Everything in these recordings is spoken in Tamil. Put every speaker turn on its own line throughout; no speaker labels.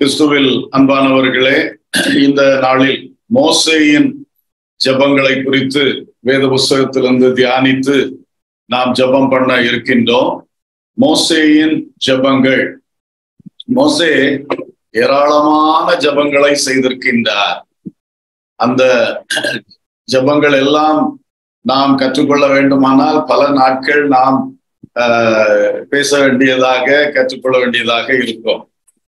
கிறிஸ்துவில் அன்பானவர்களே இந்த நாளில் மோசேயின் ஜெபங்களை குறித்து வேத புஸ்தகத்திலிருந்து தியானித்து நாம் ஜெபம் பண்ண இருக்கின்றோம். மோசேயின் ஜெபங்கள். மோசே ஏராளமான ஜெபங்களை செய்திருக்கின்றார். அந்த ஜெபங்கள் எல்லாம் நாம் கற்றுக்கொள்ள வேண்டுமானால் பல நாட்கள் நாம் பேச வேண்டியதாக கற்றுக்கொள்ள வேண்டியதாக இருக்கும்.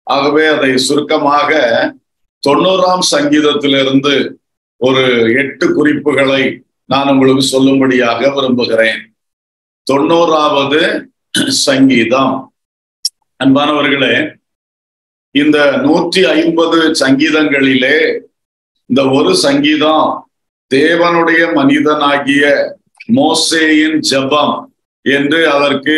ஆகவே அதை சுருக்கமாக தொண்ணூறாம் சங்கீதத்திலிருந்து ஒரு எட்டு குறிப்புகளை நான் உங்களுக்கு சொல்லும்படியாக விரும்புகிறேன். தொண்ணூறாவது சங்கீதம். அன்பானவர்களே இந்த நூற்றி ஐம்பது சங்கீதங்களிலே இந்த ஒரு சங்கீதம் தேவனுடைய மனிதனாகிய மோசேயின் ஜபம் என்று அதற்கு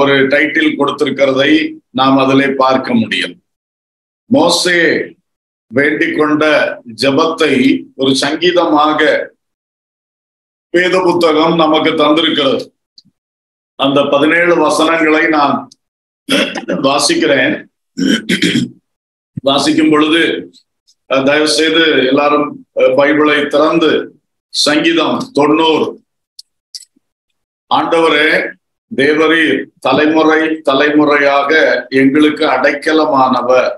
ஒரு டைட்டில் கொடுத்திருக்கிறதை நாம் அதிலே பார்க்க முடியும். மோசே வேண்டிக் கொண்ட ஜபத்தை ஒரு சங்கீதமாக வேத புத்தகம் நமக்கு தந்திருக்கிறது. அந்த பதினேழு வசனங்களை நான் வாசிக்கிறேன். வாசிக்கும் பொழுது தயவு செய்து எல்லாரும் பைபிளை திறந்து சங்கீதம் தொண்ணூறு. ஆண்டவரே தேவரீர் தலைமுறை தலைமுறையாக எங்களுக்கு அடைக்கலமானவர்.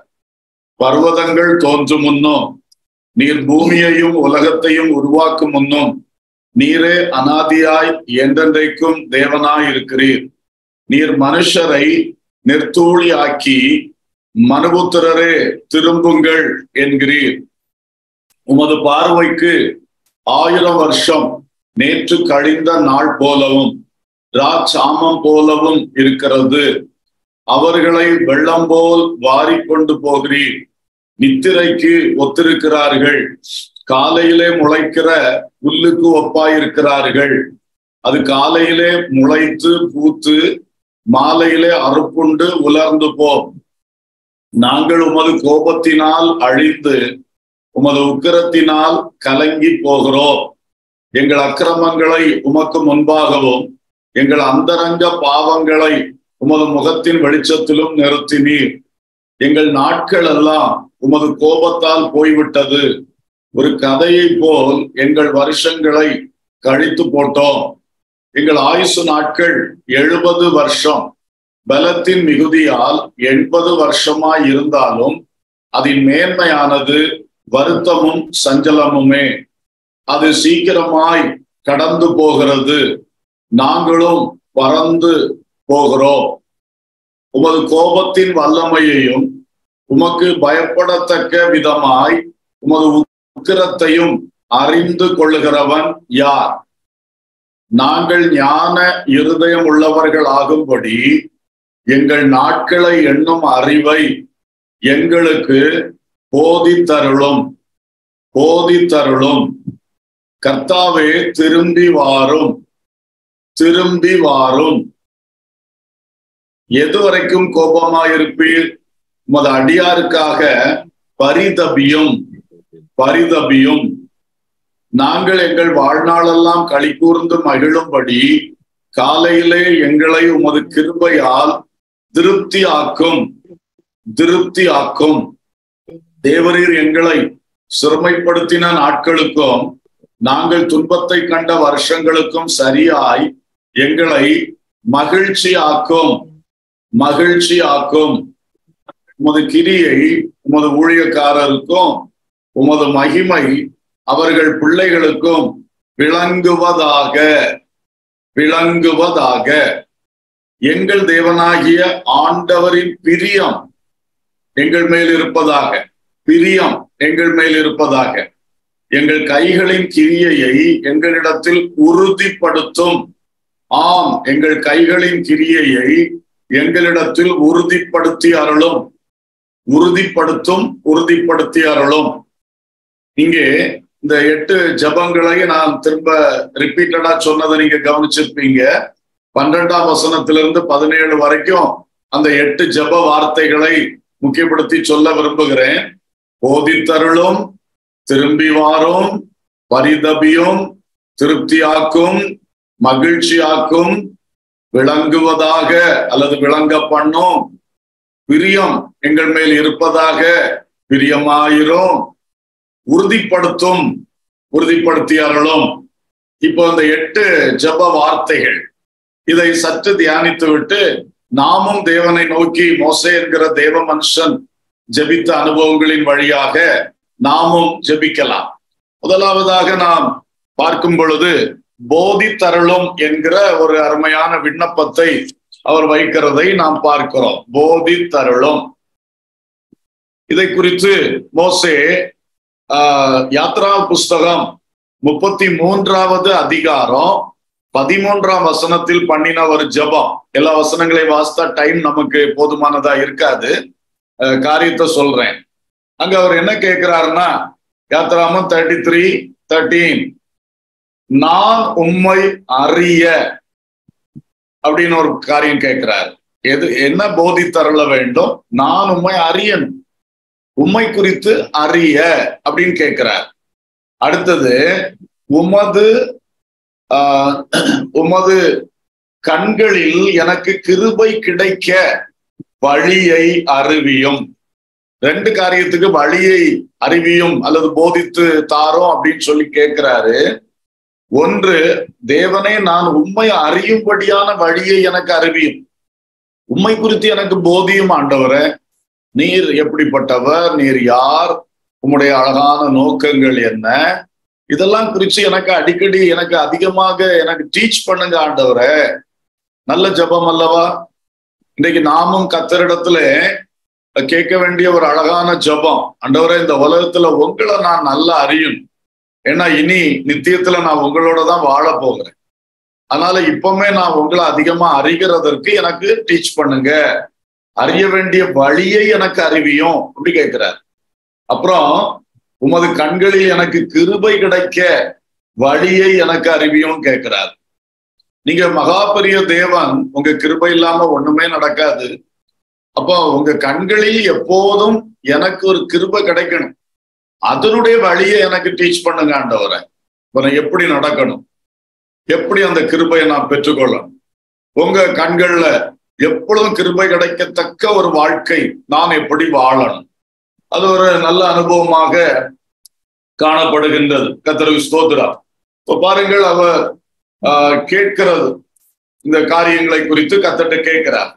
பர்வதங்கள் தோன்றும் முன்னும் நீர் பூமியையும் உலகத்தையும் உருவாக்கும் முன்னும் நீரே அனாதியாய் என்றென்றைக்கும் தேவனாய் இருக்கிறீர் நீர் மனுஷரை நிர்த்தூளி ஆக்கி மனுபுத்திரரே திரும்புங்கள் என்கிறீர். உமது பார்வைக்கு ஆயிரம் வருஷம் நேற்று கழிந்த நாள் போலவும் ராச்சாமம் போலவும் இருக்கிறது. அவர்களை வெள்ளம் போல் வாரி கொண்டு போகிறீர். நித்திரைக்கு ஒத்திருக்கிறார்கள். காலையிலே முளைக்கிற புல்லுக்கு ஒப்பாயிருக்கிறார்கள். அது காலையிலே முளைத்து பூத்து மாலையிலே அறுப்புண்டு உலர்ந்து போம். நாங்கள் உமது கோபத்தினால் அழிந்து உமது உக்கிரத்தினால் கலங்கி போகிறோம். எங்கள் அக்கிரமங்களை உமக்கு முன்பாகவும் எங்கள் அந்தரங்க பாவங்களை உமது முகத்தின் வெளிச்சத்திலும் நிறுத்தினீர். எங்கள் நாட்கள் எல்லாம் உமது கோபத்தால் போய்விட்டது. ஒரு கதையை போல் எங்கள் வருஷங்களை கழித்து போட்டோம். எங்கள் ஆயுசு நாட்கள் எழுபது வருஷம். பலத்தின் மிகுதியால் எண்பது வருஷமாய் இருந்தாலும் அதன் மேன்மையானது வருத்தமும் சஞ்சலமுமே. அது சீக்கிரமாய் கடந்து போகிறது. நாங்களும் பறந்து போகிறோம். உமது கோபத்தின் வல்லமையையும் உமக்கு பயப்படத்தக்க விதமாய் உமது உக்கிரத்தையும் அறிந்து கொள்ளுகிறவன் யார்? நாங்கள் ஞான இருதயம் உள்ளவர்கள் ஆகும்படி எங்கள் நாட்களை எண்ணும் அறிவை எங்களுக்கு போதித்தருளும் போதித்தருளும். கர்த்தாவே திரும்பி வாரும். திரும்பி வாரும். எது வரைக்கும் கோபமாயிருப்பீர் உமது அடியாருக்காக பரிதபியும் பரிதபியும். நாங்கள் எங்கள் வாழ்நாளெல்லாம் களி கூர்ந்து மகிழும்படி காலையிலே எங்களை உமது கிருபையால் திருப்தி ஆக்கும் திருப்தி ஆக்கும் தேவரீர் எங்களை சிறுமைப்படுத்தின நாட்களுக்கும் நாங்கள் துன்பத்தை கண்ட வருஷங்களுக்கும் சரியாய் எங்களை மகிழ்ச்சி ஆக்கும் மகிழ்ச்சி ஆக்கும் உமது கிரியை உமது ஊழியக்காரருக்கும் உமது மகிமை அவர்கள் பிள்ளைகளுக்கும் விளங்குவதாக விளங்குவதாக. எங்கள் தேவனாகிய ஆண்டவரின் பிரியம் எங்கள் மேல் இருப்பதாக பிரியம் எங்கள் மேல் இருப்பதாக. எங்கள் கைகளின் கிரியையை எங்களிடத்தில் உறுதிப்படுத்தும். ஆம் எங்கள் கைகளின் கிரியையை எங்களிடத்தில் உறுதிப்படுத்தி அருளும். உறுதிப்படுத்தும் உறுதிப்படுத்தி அருளும். இங்கே இந்த எட்டு ஜபங்களை நான் திரும்ப ரிப்பீட்டடா சொன்னதை நீங்க கவனிச்சிருப்பீங்க. பன்னெண்டாம் வசனத்திலிருந்து பதினேழு வரைக்கும் அந்த எட்டு ஜப வார்த்தைகளை முக்கியப்படுத்தி சொல்ல விரும்புகிறேன். போதித்தருளும் திரும்பி வாரும் பரிதபியும் திருப்தியாக்கும் மகிழ்ச்சியாக்கும் விளங்குவதாக அல்லது விளங்க பண்ணும் பிரியம் எங்கள் மேல் இருப்பதாக பிரியமாயிரும். உறுதிப்படுத்தும் உறுதிப்படுத்தியார்களும் இப்போ இந்த எட்டு ஜப வார்த்தைகள். இதை சற்று தியானித்து விட்டு நாமும் தேவனை நோக்கி மோசை என்கிற தேவ மனுஷன் ஜபித்த அனுபவங்களின் வழியாக நாமும் ஜபிக்கலாம். முதலாவதாக நாம் பார்க்கும் பொழுது போதி என்கிற ஒரு அருமையான விண்ணப்பத்தை அவர் வைக்கிறதை நாம் பார்க்கிறோம். போதி இதை குறித்து மோசே ஆஹ் யாத்ரா புஸ்தகம் முப்பத்தி மூன்றாவது அதிகாரம் பதிமூன்றாம் வசனத்தில் பண்ணின ஒரு ஜபம். எல்லா வசனங்களையும் வாசித்தா டைம் நமக்கு போதுமானதா இருக்காது. காரியத்தை சொல்றேன். அங்க அவர் என்ன கேட்கிறாருன்னா யாத்ராமம் தேர்ட்டி த்ரீ தேர்ட்டீன் நான் உண்மை அறிய. அப்படின்னு ஒரு காரியம் கேட்கிறார். எது என்ன போதித்தருள வேண்டும்? நான் உண்மை அறியணும். உண்மை குறித்து அறிய அப்படின்னு கேட்கிறார். அடுத்தது உமது உமது கண்களில் எனக்கு கிருபை கிடைக்க வழியை அறிவியும். ரெண்டு காரியத்துக்கு வழியை அறிவியும் அல்லது போதித்து தாரோம் அப்படின்னு சொல்லி கேட்கிறாரு. ஒன்று தேவனே நான் உண்மை அறியும்படியான வழியை எனக்கு அறிவியும். உண்மை குறித்து எனக்கு போதியும் ஆண்டவரை நீர் எப்படிப்பட்டவர் நீர் யார் உம்முடைய அழகான நோக்கங்கள் என்ன? இதெல்லாம் குறித்து எனக்கு அடிக்கடி எனக்கு அதிகமாக எனக்கு டீச் பண்ணுங்க ஆண்டவரை. நல்ல ஜபம் அல்லவா? இன்னைக்கு நாமும் கத்தரிடத்துல கேட்க வேண்டிய ஒரு அழகான ஜபம். ஆண்டவரே இந்த உலகத்துல உங்களை நான் நல்லா அறியும். ஏன்னா இனி நித்தியத்துல நான் உங்களோட தான் வாழ போகிறேன். அதனால இப்பவுமே நான் உங்களை அதிகமா அறிகிறதற்கு எனக்கு டீச் பண்ணுங்க. அறிய வேண்டிய வழியை எனக்கு அறிவியும் அப்படி கேட்கிறார். அப்புறம் உமது கண்களில் எனக்கு கிருபை கிடைக்க வழியை எனக்கு அறிவியும் கேட்கிறார். நீங்க மகாபெரிய தேவன் உங்க கிருபை இல்லாம ஒண்ணுமே நடக்காது. அப்போ உங்க கண்களில் எப்போதும் எனக்கு ஒரு கிருபை கிடைக்கணும். அதனுடைய வழியை எனக்கு டீச் பண்ணுங்க ஆண்டவரை. இப்ப நான் எப்படி நடக்கணும்? எப்படி அந்த கிருபையை நான் பெற்றுக்கொள்ளணும்? உங்க கண்கள்ல எப்பொழுதும் கிருபை கிடைக்கத்தக்க ஒரு வாழ்க்கை நான் எப்படி வாழணும்? அது ஒரு நல்ல அனுபவமாக காணப்படுகின்றது. கத்திரவி ஸ்தோத்ரா இப்ப பாருங்கள் அவர் கேட்கிறது. இந்த காரியங்களை குறித்து கத்தட்ட கேட்கிறார்.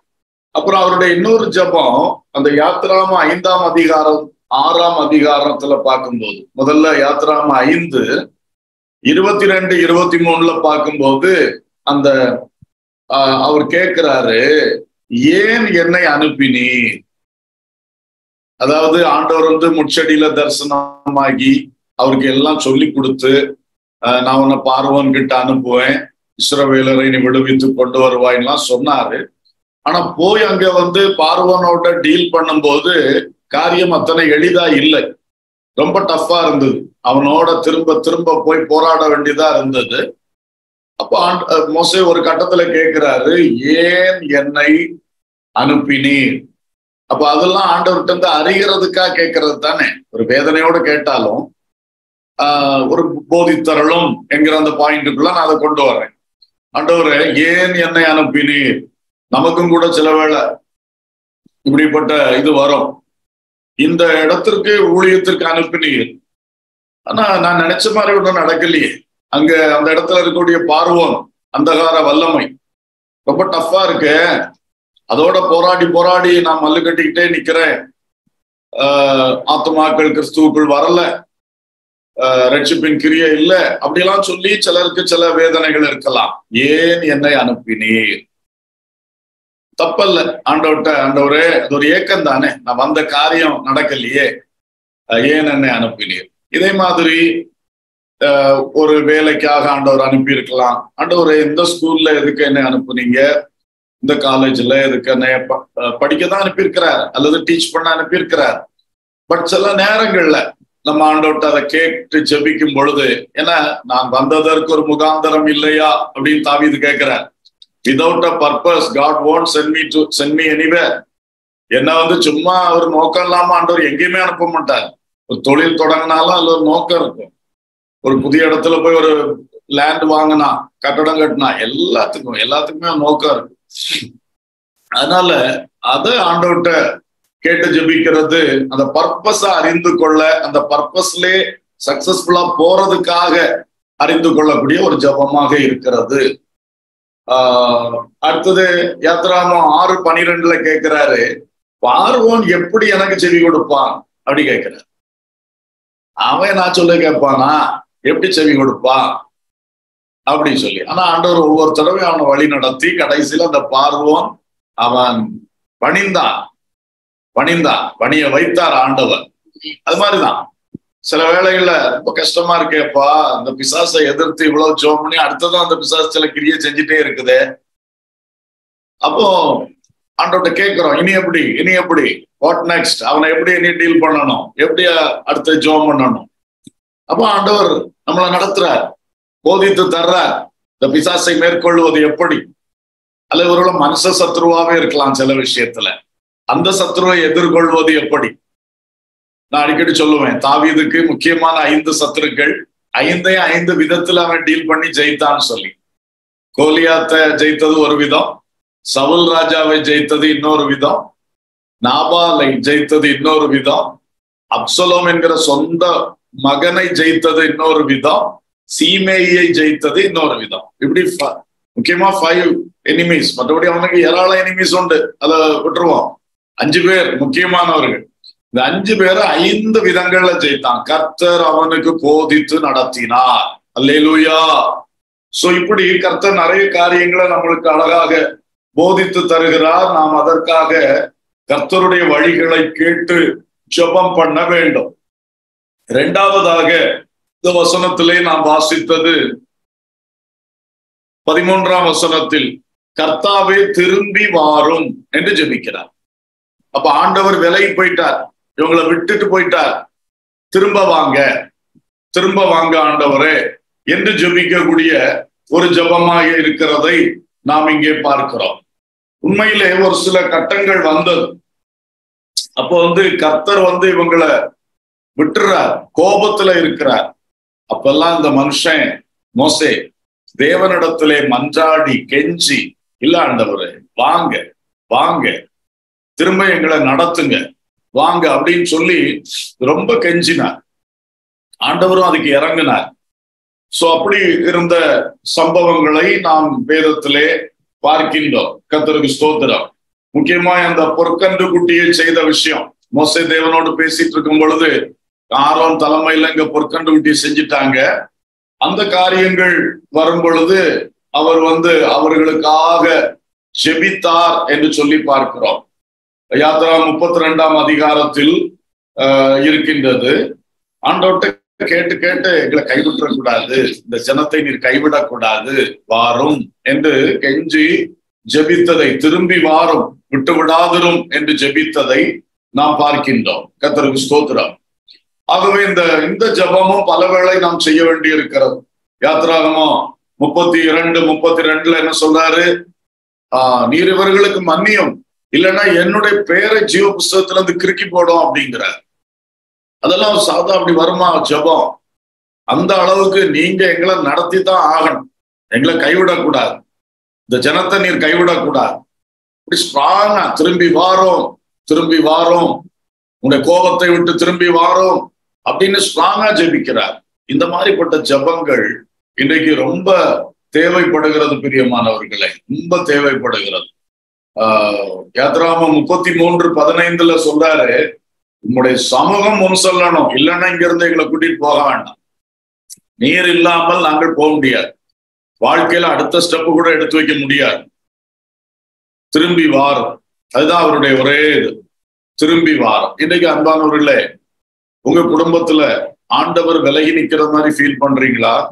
அப்புறம் அவருடைய இன்னொரு ஜபம் அந்த யாத்திராம ஐந்தாம் அதிகாரம் ஆறாம் அதிகாரத்துல பார்க்கும்போது முதல்ல யாத்ராம ஐந்து இருபத்தி ரெண்டு இருபத்தி மூணுல பார்க்கும்போது அந்த அவர் கேட்கிறாரு ஏன் என்னை அனுப்பினி அதாவது ஆண்டவர் வந்து முச்சடியில தரிசனமாகி அவருக்கு எல்லாம் சொல்லி கொடுத்து நான் உன்னை பார்வன் கிட்ட அனுப்புவேன் இஸ்ரவேலரை நீ விடுவித்து கொண்டு வருவாய்லாம் சொன்னாரு. ஆனா போய் அங்க வந்து பார்வனோட டீல் பண்ணும்போது காரியம் அத்தனை எளிதா இல்லை. ரொம்ப டஃப்பா இருந்தது. அவனோட திரும்ப திரும்ப போய் போராட வேண்டியதா இருந்தது. அப்போ மோசே ஒரு கட்டத்துல கேட்கிறாரு ஏன் என்னை அனுப்பினீர்? அப்ப அதெல்லாம் ஆண்டவர்கிட்ட இருந்து அறிகிறதுக்கா கேட்கறது தானே. ஒரு வேதனையோட கேட்டாலும் ஆஹ் ஒரு போதித்தரலும் என்கிற அந்த பாயிண்ட்டுக்குள்ள நான் அதை கொண்டு வரேன். ஆண்டவரை ஏன் என்னை அனுப்பினீர்? நமக்கும் கூட சில வேளை இப்படிப்பட்ட இது வரும். இந்த இடத்திற்கு ஊழியத்திற்கு அனுப்பினீர். ஆனா நான் நினைச்ச மாதிரி ஒன்றும் நடக்கலையே. அங்க அந்த இடத்துல இருக்கக்கூடிய பார்வம் அந்தகார வல்லமை. ரொம்ப டஃப்பா இருக்கு. அதோட போராடி போராடி நான் மல்லு கட்டிக்கிட்டே நிக்கிறேன். ஆத்மாக்கள் கிறிஸ்துவுக்குள் வரல. ரட்சிப்பின் கிரிய இல்லை. அப்படிலாம் சொல்லி சிலருக்கு சில வேதனைகள் இருக்கலாம். ஏன் என்னை அனுப்பினீர்? தப்பல்ல. ஆண்டவர்கிட்ட ஆண்டவரே அது ஒரு ஏக்கம் தானே. நான் வந்த காரியம் நடக்கலையே. ஏன் என்னை அனுப்பினீர்? இதே மாதிரி ஒரு வேலைக்காக ஆண்டவர் அனுப்பி இருக்கலாம் ஆண்டவர் இந்த ஸ்கூல்ல எதுக்கு என்ன அனுப்புனீங்க? இந்த காலேஜ்ல எதுக்கு என்ன படிக்க தான் அனுப்பியிருக்கிறார். அல்லது டீச் பண்ண அனுப்பியிருக்கிறார். பட் சில நேரங்கள்ல நம்ம ஆண்டவர்கிட்ட அதை கேட்டு ஜெபிக்கும் பொழுது ஏன்னா நான் வந்ததற்கு ஒரு முகாந்தரம் இல்லையா? அப்படின்னு தாவி இது கேட்கிறார். Without a purpose God want send me to send me anywhere என்ன வந்து சும்மா ஒரு நோக்கம் இல்லாம ஆண்டவர் எங்கேயுமே அனுப்ப மாட்டார். ஒரு தொழில் தொடங்கினாலும் அதுல ஒரு நோக்கம் இருக்கும். ஒரு புதிய இடத்துல போய் ஒரு லேண்ட் வாங்கினா கட்டடம் கட்டினா எல்லாத்துக்கும் எல்லாத்துக்குமே நோக்கம் இருக்கு அதனால அதை ஆண்டவர்கிட்ட கேட்டு ஜெபிக்கிறது அந்த பர்பஸ அறிந்து கொள்ள அந்த பர்பஸ்லே சக்சஸ்ஃபுல்லா போறதுக்காக அறிந்து கொள்ளக்கூடிய ஒரு ஜபமாக இருக்கிறது. அடுத்தது யாத்ராமம் ஆறு பனிரெண்டுல கேட்கிறாரு பார்வோன் எப்படி எனக்கு செவி கொடுப்பான்? அப்படி கேட்கிறார் அவன் நான் சொல்ல கேட்பானா எப்படி செவி கொடுப்பான்? அப்படி சொல்லி. ஆனா ஆண்டவர் ஒவ்வொரு தடவையும் அவனை வழி நடத்தி கடைசியில அந்த பார்வோன் அவன் பணிந்தான். பணிந்தான். பணிய வைத்தார் ஆண்டவர். அது மாதிரிதான். சில வேளைகள்ல ரொம்ப கஷ்டமா இருக்கேப்பா. அந்த பிசாசை எதிர்த்து இவ்வளவு ஜோம் பண்ணி அடுத்ததான் அந்த பிசாசு சில கிரியை செஞ்சுட்டே இருக்குது. அப்போ ஆண்டவர்கிட்ட கேட்கிறோம் இனி எப்படி? இனி எப்படி? வாட் நெக்ஸ்ட் அவனை எப்படி இனி டீல் பண்ணணும்? எப்படி அடுத்த ஜோம் பண்ணணும்? அப்போ ஆண்டவர் நம்மளை நடத்துறார். போதித்து தர்றார். இந்த பிசாசை மேற்கொள்வது எப்படி? அல்லது ஒருவேளை மனுஷ சத்ருவாவே இருக்கலாம் சில விஷயத்துல. அந்த சத்ருவை எதிர்கொள்வது எப்படி? நான் அடிக்கடி சொல்லுவேன் தாவீதுக்கு முக்கியமான ஐந்து சத்துருக்கள் ஐந்தையும் ஐந்து விதத்துல அவன் டீல் பண்ணி ஜெயித்தான்னு சொல்லி. கோலியாத்த ஜெயித்தது ஒரு விதம் சவுல் ராஜாவை ஜெயித்தது இன்னொரு விதம் நாபாலை ஜெயித்தது இன்னொரு விதம் அப்சலோம் என்கிற சொந்த மகனை ஜெயித்தது இன்னொரு விதம் சீமேயை ஜெயித்தது இன்னொரு விதம். இப்படி முக்கியமா ஃபைவ் எனிமீஸ் மற்றபடி அவனுக்கு ஏராள எனிமீஸ் உண்டு. அதை விட்டுருவோம். அஞ்சு பேர் முக்கியமானவர்கள். இந்த அஞ்சு பேரை ஐந்து விதங்கள்ல ஜெயித்தான் கர்த்தர் அவனுக்கு போதித்து நடத்தினார் அல்லேலூயா சோ இப்படி கர்த்தர் நிறைய காரியங்களை நம்மளுக்கு அழகாக போதித்து தருகிறார் நாம் அதற்காக கர்த்தருடைய வழிகளை கேட்டு ஜபம் பண்ண வேண்டும் இரண்டாவதாக இந்த வசனத்திலே நாம் வாசித்தது பதிமூன்றாம் வசனத்தில் கர்த்தாவே திரும்பி வாரும் என்று ஜெபிக்கிறார் அப்ப ஆண்டவர் விலகி போயிட்டார் இவங்களை விட்டுட்டு போயிட்டார். திரும்ப வாங்க. திரும்ப வாங்க ஆண்டவரே. என்று ஜபிக்கக்கூடிய ஒரு ஜபமாக இருக்கிறதை நாம் இங்கே பார்க்கிறோம். உண்மையிலே ஒரு சில கட்டங்கள் வந்தது. அப்போ வந்து கர்த்தர் வந்து இவங்களை விட்டுறார். கோபத்துல இருக்கிறார். அப்பெல்லாம் இந்த மனுஷன் மோசே தேவனிடத்திலே மன்றாடி கெஞ்சி இல்ல ஆண்டவரே வாங்க வாங்க. திரும்ப எங்களை நடத்துங்க. வாங்க அப்படின்னு சொல்லி ரொம்ப கெஞ்சினார். ஆண்டவரும் அதுக்கு இறங்கினார். சோ அப்படி இருந்த சம்பவங்களை நாம் வேதத்திலே பார்க்கின்றோம். கத்தருக்கு ஸ்தோத்திரம். முக்கியமா அந்த பொற்கன்று குட்டியை செய்த விஷயம். மோசை தேவனோடு பேசிட்டு இருக்கும் பொழுது ஆரோன் தலைமையில இங்க பொற்கன்று குட்டியை செஞ்சிட்டாங்க. அந்த காரியங்கள் வரும் பொழுது அவர் வந்து அவர்களுக்காக ஜெபித்தார் என்று சொல்லி பார்க்கிறோம். யாத்ரா முப்பத்தி ரெண்டாம் அதிகாரத்தில் இருக்கின்றது. ஆண்டோட்ட கேட்டு கேட்டு எங்களை கைவிட்டக்கூடாது. இந்த ஜனத்தை நீர் கைவிடக்கூடாது. வாரும் என்று கெஞ்சி ஜெபித்ததை திரும்பி வாரும். விட்டு விடாதிரும் என்று ஜெபித்ததை நாம் பார்க்கின்றோம். கத்தருக்கு ஸ்தோத்திரம். ஆகவே இந்த இந்த ஜபமும் பலவேளை நாம் செய்ய வேண்டி இருக்கிறது யாத்ராகமோ முப்பத்தி இரண்டு முப்பத்தி ரெண்டுல என்ன சொல்றாரு? ஆஹ் நீர் இவர்களுக்கு மன்னியும். இல்லைன்னா என்னுடைய பேரை ஜீவ புஸ்தகத்துல இருந்து கிறுக்கி போடும் அப்படிங்கிறார். அதெல்லாம் சாதா அப்படி வருமா? ஜபம். அந்த அளவுக்கு நீங்க எங்களை நடத்தி தான் ஆகணும். எங்களை கைவிடக்கூடாது. இந்த ஜனத்தை நீர் கைவிடக்கூடாது. இப்படி ஸ்ட்ராங்கா திரும்பி வாரோம். திரும்பி வாரோம். உங்களுடைய கோபத்தை விட்டு திரும்பி வாரோம். அப்படின்னு ஸ்ட்ராங்கா ஜெபிக்கிறார். இந்த மாதிரிப்பட்ட ஜபங்கள் இன்றைக்கு ரொம்ப தேவைப்படுகிறது பிரியமானவர்களை. ரொம்ப தேவைப்படுகிறது. யாத்ராம முப்பத்தி மூன்று பதினைந்துல சொல்றாரு உங்களுடைய சமூகம் முன் சொல்லணும். இல்லைன்னா இங்க இருந்து எங்களை கூட்டிட்டு போக வேண்டாம். நீர் இல்லாமல் நாங்கள் போக முடியாது. வாழ்க்கையில அடுத்த ஸ்டெப் கூட எடுத்து வைக்க முடியாது. திரும்பி வாரம். அதுதான் அவருடைய ஒரே இது. திரும்பி வாரம். இன்னைக்கு அன்பானவர்களே உங்க குடும்பத்துல ஆண்டவர் விலகி நிக்கிற மாதிரி ஃபீல் பண்றீங்களா?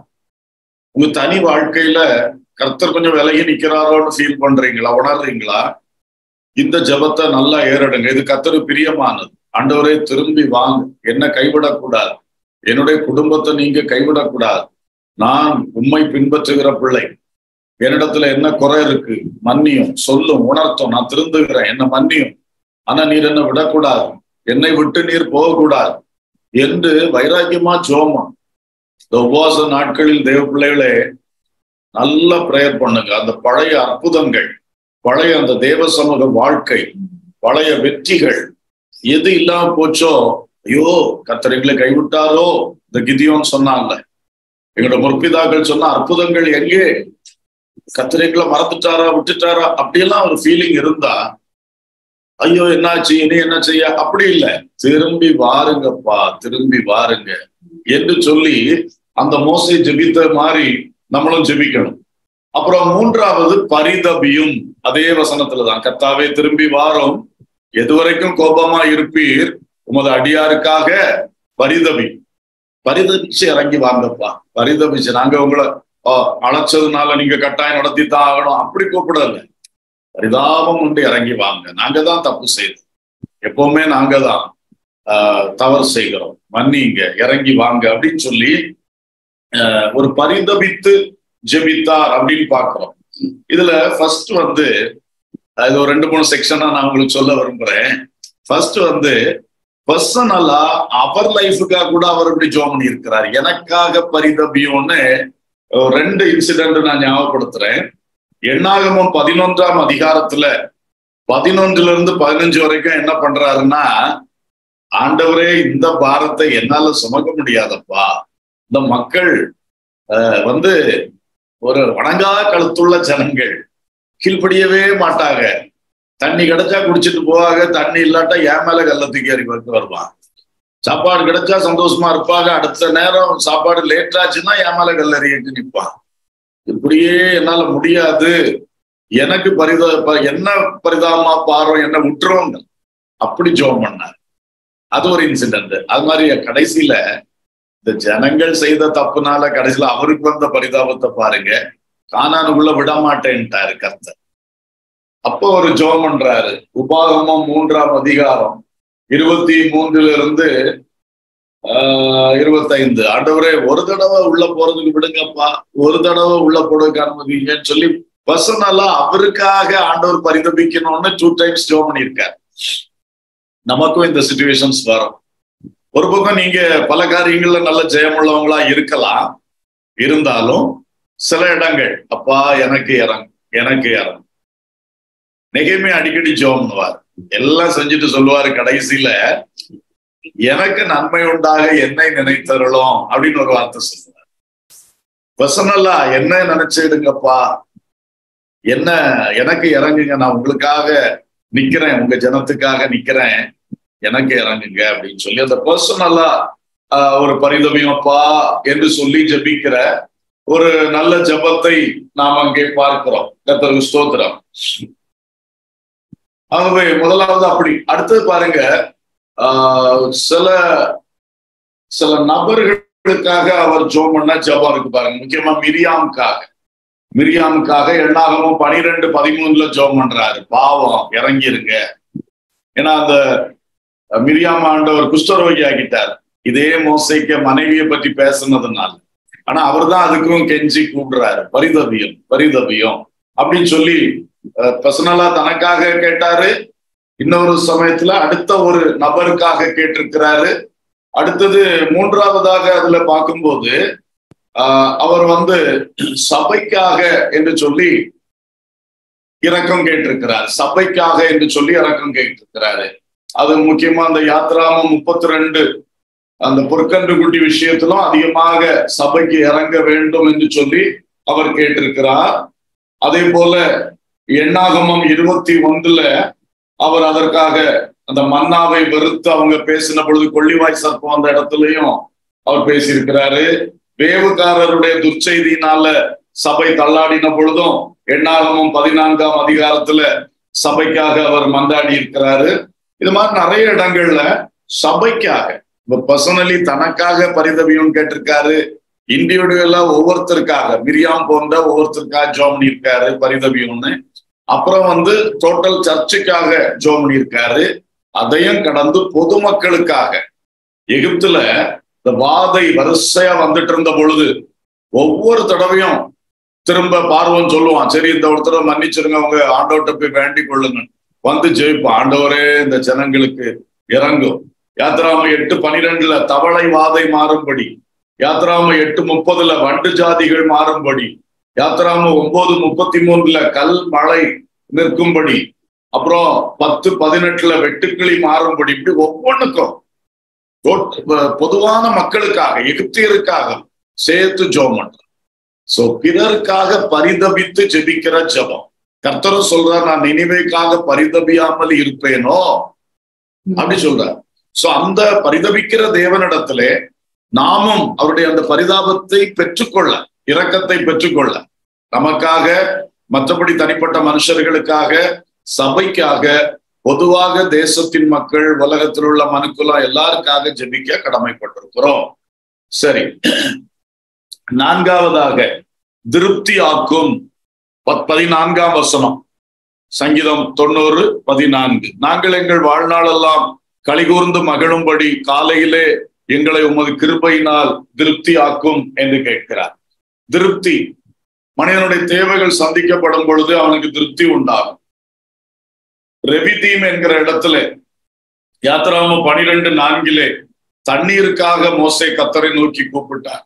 உங்க தனி வாழ்க்கையில கர்த்தர் கொஞ்சம் விலகி நிக்கிறாரோன்னு ஃபீல் பண்றீங்களா? உணர்றீங்களா? இந்த ஜபத்தை நல்லா ஏறடுங்க. இது கத்தரு பிரியமானது. ஆண்டவரே திரும்பி வாங்க. என்ன கைவிடக்கூடாது. என்னுடைய குடும்பத்தை நீங்க கைவிடக்கூடாது. நான் உண்மை பின்பற்றுகிற பிள்ளை. என்னிடத்துல என்ன குறை இருக்கு? மன்னியும் சொல்லும் உணர்த்தும். நான் திருந்துகிறேன். என்ன மன்னியும். ஆனா நீர் என்ன விடக்கூடாது. என்னை விட்டு நீர் போகக்கூடாது. என்று வைராக்கியமா ஜோமம். இந்த உபவாச நாட்களில் தேவ பிள்ளைகளே நல்லா பிரேயர் பண்ணுங்க. அந்த பழைய அற்புதங்கள் பழைய அந்த தேவ சமூக வாழ்க்கை பழைய வெற்றிகள் எது இல்லாம போச்சோ ஐயோ கத்தர் கைவிட்டாரோ இந்த கிதியோன்னு சொன்னான்ல எங்களோட முற்பிதாக்கள் சொன்ன அற்புதங்கள் எங்கே? கத்திரைகளை மறந்துட்டாரா விட்டுட்டாரா? அப்படியெல்லாம் ஒரு ஃபீலிங் இருந்தா ஐயோ என்னாச்சு இனி என்ன செய்ய? அப்படி இல்லை. திரும்பி வாருங்கப்பா திரும்பி வாருங்க. என்று சொல்லி அந்த மோசை ஜெபித்த மாதிரி நம்மளும் ஜெபிக்கணும். அப்புறம் மூன்றாவது பரிதபியும். அதே வசனத்துலதான். கத்தாவே திரும்பி வாரும். எதுவரைக்கும் கோபமா இருப்பீர். உமது அடியாருக்காக பரிதபி. பரிதபிச்சு இறங்கி வாங்கப்பா. பரிதபிச்சு. நாங்க உங்களை அழைச்சதுனால நீங்க கட்டாயம் நடத்தி தான் ஆகணும். அப்படி கூப்பிடல. பரிதாபம் உண்டு இறங்கி வாங்க. நாங்க தான் தப்பு செய்தோம். எப்பவுமே நாங்க தான் ஆஹ் தவறு செய்கிறோம். மன்னிங்க. இறங்கி வாங்க அப்படின்னு சொல்லி ஒரு பரிதபித்து ஜெபித்தார் அப்படின்னு பாக்குறோம் இதுல ஃபர்ஸ்ட் வந்து இது ஒரு ரெண்டு மூணு செக்ஷனா நான் உங்களுக்கு சொல்ல விரும்புறேன். ஃபர்ஸ்ட் வந்து பர்சனலா அவர் லைஃபுக்காக கூட அவர் இப்படி ஜோ பண்ணி இருக்கிறார் எனக்காக பரிதபியோன்னு ரெண்டு இன்சிடென்ட் நான் ஞாபகப்படுத்துறேன். எண்ணாகமும் பதினொன்றாம் அதிகாரத்துல பதினொன்றுல இருந்து பதினஞ்சு வரைக்கும் என்ன பண்றாருன்னா ஆண்டவரே இந்த பாரத்தை என்னால சுமக்க முடியாதப்பா. இந்த மக்கள் வந்து ஒரு வணங்கா கழுத்துள்ள ஜனங்கள். கீழ்படியவே மாட்டாங்க. தண்ணி கிடைச்சா குடிச்சிட்டு போவாங்க. தண்ணி இல்லாட்டா ஏன் மேல கல்ல தூக்கி வந்து வருவான் சாப்பாடு கிடைச்சா சந்தோஷமா இருப்பாங்க. அடுத்த நேரம் சாப்பாடு லேட் ஆச்சுன்னா ஏன் மேல கல்லறிட்டு நிற்பான் இப்படியே என்னால முடியாது. எனக்கு பரித என்ன பரிதாபமா பாரம் என்ன விட்டுறோங்க அப்படி ஜோம் பண்ணார் அது ஒரு இன்சிடென்ட் அது மாதிரி கடைசியில இந்த ஜனங்கள் செய்த தப்புனால கடைசியில அவருக்கு வந்த பரிதாபத்தை பாருங்க. காணானுக்குள்ள விடமாட்டேன்ட்டாரு கர்த்தர். அப்போ ஒரு ஜோம் பண்றாரு. உபாகமம் மூன்றாம் அதிகாரம் இருபத்தி மூன்றுல இருந்து ஆஹ் இருபத்தைந்து. ஆண்டவரே ஒரு தடவை உள்ள போறதுக்கு விடுங்கப்பா. ஒரு தடவை உள்ள போறதுக்கு அனுமதிங்கன்னு சொல்லி பர்சனலா அவருக்காக ஆண்டவர் பரிதபிக்கணும்னு டூ டைம்ஸ் ஜோ பண்ணியிருக்காரு. நமக்கும் இந்த சுச்சுவேஷன்ஸ் வரும். ஒரு பக்கம் நீங்க பல காரியங்கள்ல நல்ல ஜெயமுள்ளவங்களா இருக்கலாம். இருந்தாலும் சில இடங்கள் அப்பா எனக்கு இறங்கு எனக்கு இறங்கும் நெகைமே அடிக்கடி ஜோம் எல்லாம் செஞ்சுட்டு சொல்லுவாரு கடைசியில எனக்கு நன்மை உண்டாக என்னை நினைத்தருளும் அப்படின்னு ஒரு வார்த்தை சொல்லுவார். பர்சனலா என்ன நினைச்சிடுங்கப்பா? என்ன எனக்கு இறங்குங்க நான் உங்களுக்காக நிக்கிறேன் உங்க ஜனத்துக்காக நிக்கிறேன். எனக்கு இறங்குங்க அப்படின்னு சொல்லி அந்த பர்சனலா ஒரு பரிதவியப்பா என்று சொல்லி ஜபிக்கிற ஒரு நல்ல ஜபத்தை நாம் அங்கே பார்க்கிறோம். கத்தருக்கு ஸ்தோத்திரம். ஆகவே முதலாவது அப்படி. அடுத்தது பாருங்க ஆஹ் சில சில நபர்களுக்காக அவர் ஜோம் பண்ண ஜபம் இருக்கு பாருங்க. முக்கியமா மிரியாமுக்காக. மிரியாமுக்காக எண்ணாகமும் பனிரெண்டு பதிமூணுல ஜோம் பண்றாரு. பாவம் இறங்கிருங்க. ஏன்னா அந்த மிரியாம் ஆண்டவர் குஷ்டரோகி ஆகிட்டார் இதே மோசைக்க மனைவியை பற்றி பேசுனதுனால. ஆனா அவர் தான் அதுக்கும் கெஞ்சி கூப்பிடுறாரு. பரிதவியம் பரிதவியம் அப்படின்னு சொல்லி பர்சனலா தனக்காக கேட்டாரு. இன்னொரு சமயத்துல அடுத்த ஒரு நபருக்காக கேட்டிருக்கிறாரு. அடுத்தது மூன்றாவதாக அதுல பார்க்கும்போது ஆஹ் அவர் வந்து சபைக்காக என்று சொல்லி இரக்கம் கேட்டிருக்கிறார். சபைக்காக என்று சொல்லி இரக்கம் கேட்டிருக்கிறாரு. அது முக்கியமா அந்த யாத்ராமம் முப்பத்தி ரெண்டு அந்த பொற்கன்று குட்டி விஷயத்திலும் அதிகமாக சபைக்கு இறங்க வேண்டும் என்று சொல்லி அவர் கேட்டிருக்கிறார். அதே போல எண்ணாகமம் இருபத்தி ஒன்றுல அவர் அதற்காக அந்த மன்னாவை வெறுத்து அவங்க பேசின பொழுது கொள்ளிவாய் சர்ப்பம் அந்த இடத்துலயும் அவர் பேசியிருக்கிறாரு. வேவுக்காரருடைய துர்ச்செய்தியினால சபை தள்ளாடின பொழுதும் எண்ணாகமும் பதினான்காம் அதிகாரத்துல சபைக்காக அவர் மன்றாடி இருக்கிறாரு இது மாதிரி நிறைய இடங்கள்ல சபைக்காக இப்ப பர்சனலி தனக்காக பரிதவியும் கேட்டிருக்காரு. இண்டிவிஜுவலா ஒவ்வொருத்தருக்காக மிரியாம் போன்ற ஒவ்வொருத்தருக்காக ஜோம் பண்ணியிருக்காரு பரிதவியம்னு. அப்புறம் வந்து டோட்டல் சர்ச்சுக்காக ஜோம் பண்ணியிருக்காரு. அதையும் கடந்து பொதுமக்களுக்காக. எகிப்துல இந்த வாதை வரிசையா வந்துட்டு இருந்த பொழுது ஒவ்வொரு தடவையும் திரும்ப பார்வம் சொல்லுவான். சரி இந்த ஒருத்தரை மன்னிச்சிருங்க அவங்க ஆண்டோட்ட போய் வேண்டிக் கொள்ளுங்கன்னு. வந்து ஜெயிப்போம் ஆண்டவரே இந்த ஜனங்களுக்கு இறங்கும். யாத்திராம எட்டு பனிரெண்டுல தவளை வாதை மாறும்படி. யாத்திராம எட்டு முப்பதுல வண்டு ஜாதிகள் மாறும்படி. யாத்ராம ஒன்பது முப்பத்தி மூணுல கல் மழை நிற்கும்படி. அப்புறம் பத்து பதினெட்டுல வெட்டுக்கிளி மாறும்படி. இப்படி ஒவ்வொன்றுக்கும் பொதுவான மக்களுக்காக எகிப்தியருக்காக சேர்த்து ஜோம் சோ பிறருக்காக பரிதபித்து ஜெபிக்கிற ஜபம். கர்த்தரும் சொல்றார் நான் நினைவைக்காக பரிதபியாமல் இருப்பேனோ? அப்படி சொல்றார். சோ அந்த பரிதபிக்கிற தேவனிடத்திலே நாமும் அவருடைய அந்த பரிதாபத்தை பெற்றுக்கொள்ள இரக்கத்தை பெற்றுக்கொள்ள நமக்காக மற்றபடி தனிப்பட்ட மனுஷர்களுக்காக சபைக்காக பொதுவாக தேசத்தின் மக்கள் உலகத்தில் உள்ள மனுக்குலம் எல்லாருக்காக ஜெபிக்க கடமைப்பட்டிருக்கிறோம். சரி. நான்காவதாக திருப்தி ஆக்கும் பதினான்காம் வசனம். சங்கீதம் தொண்ணூறு பதினான்கு. நாங்கள் எங்கள் வாழ்நாளெல்லாம் கலிகூர்ந்து மகிழும்படி காலையிலே எங்களை உமது கிருபையினால் திருப்தி ஆக்கும் என்று கேட்கிறார். திருப்தி. மனிதனுடைய தேவைகள் சந்திக்கப்படும் பொழுது அவனுக்கு திருப்தி உண்டாகும். ரெபிதீம் என்கிற இடத்துல யாத்திராம பனிரெண்டு நான்கிலே தண்ணீருக்காக மோசை கத்தரை நோக்கி கூப்பிட்டார்.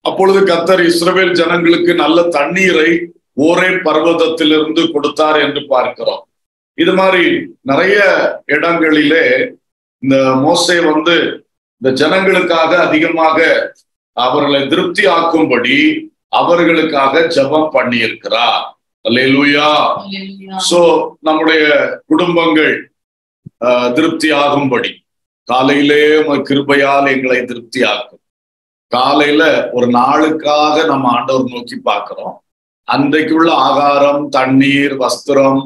அப்பொழுது கத்தர் இஸ்ரவேல் ஜனங்களுக்கு நல்ல தண்ணீரை ஓரே பர்வதத்திலிருந்து கொடுத்தார் என்று பார்க்கிறோம். இது மாதிரி நிறைய இடங்களிலே இந்த மோசை வந்து இந்த ஜனங்களுக்காக அதிகமாக அவர்களை திருப்தி ஆக்கும்படி அவர்களுக்காக ஜபம் பண்ணி இருக்கிறார் அல்லேலூயா. சோ நம்முடைய குடும்பங்கள் திருப்தி ஆகும்படி. காலையிலே கிருபையால் எங்களை திருப்தி ஆக்கும். காலையில ஒரு நாளுக்காக நம்ம ஆண்டவர் நோக்கி பார்க்கிறோம். அன்றைக்குள்ள ஆகாரம் தண்ணீர் வஸ்திரம்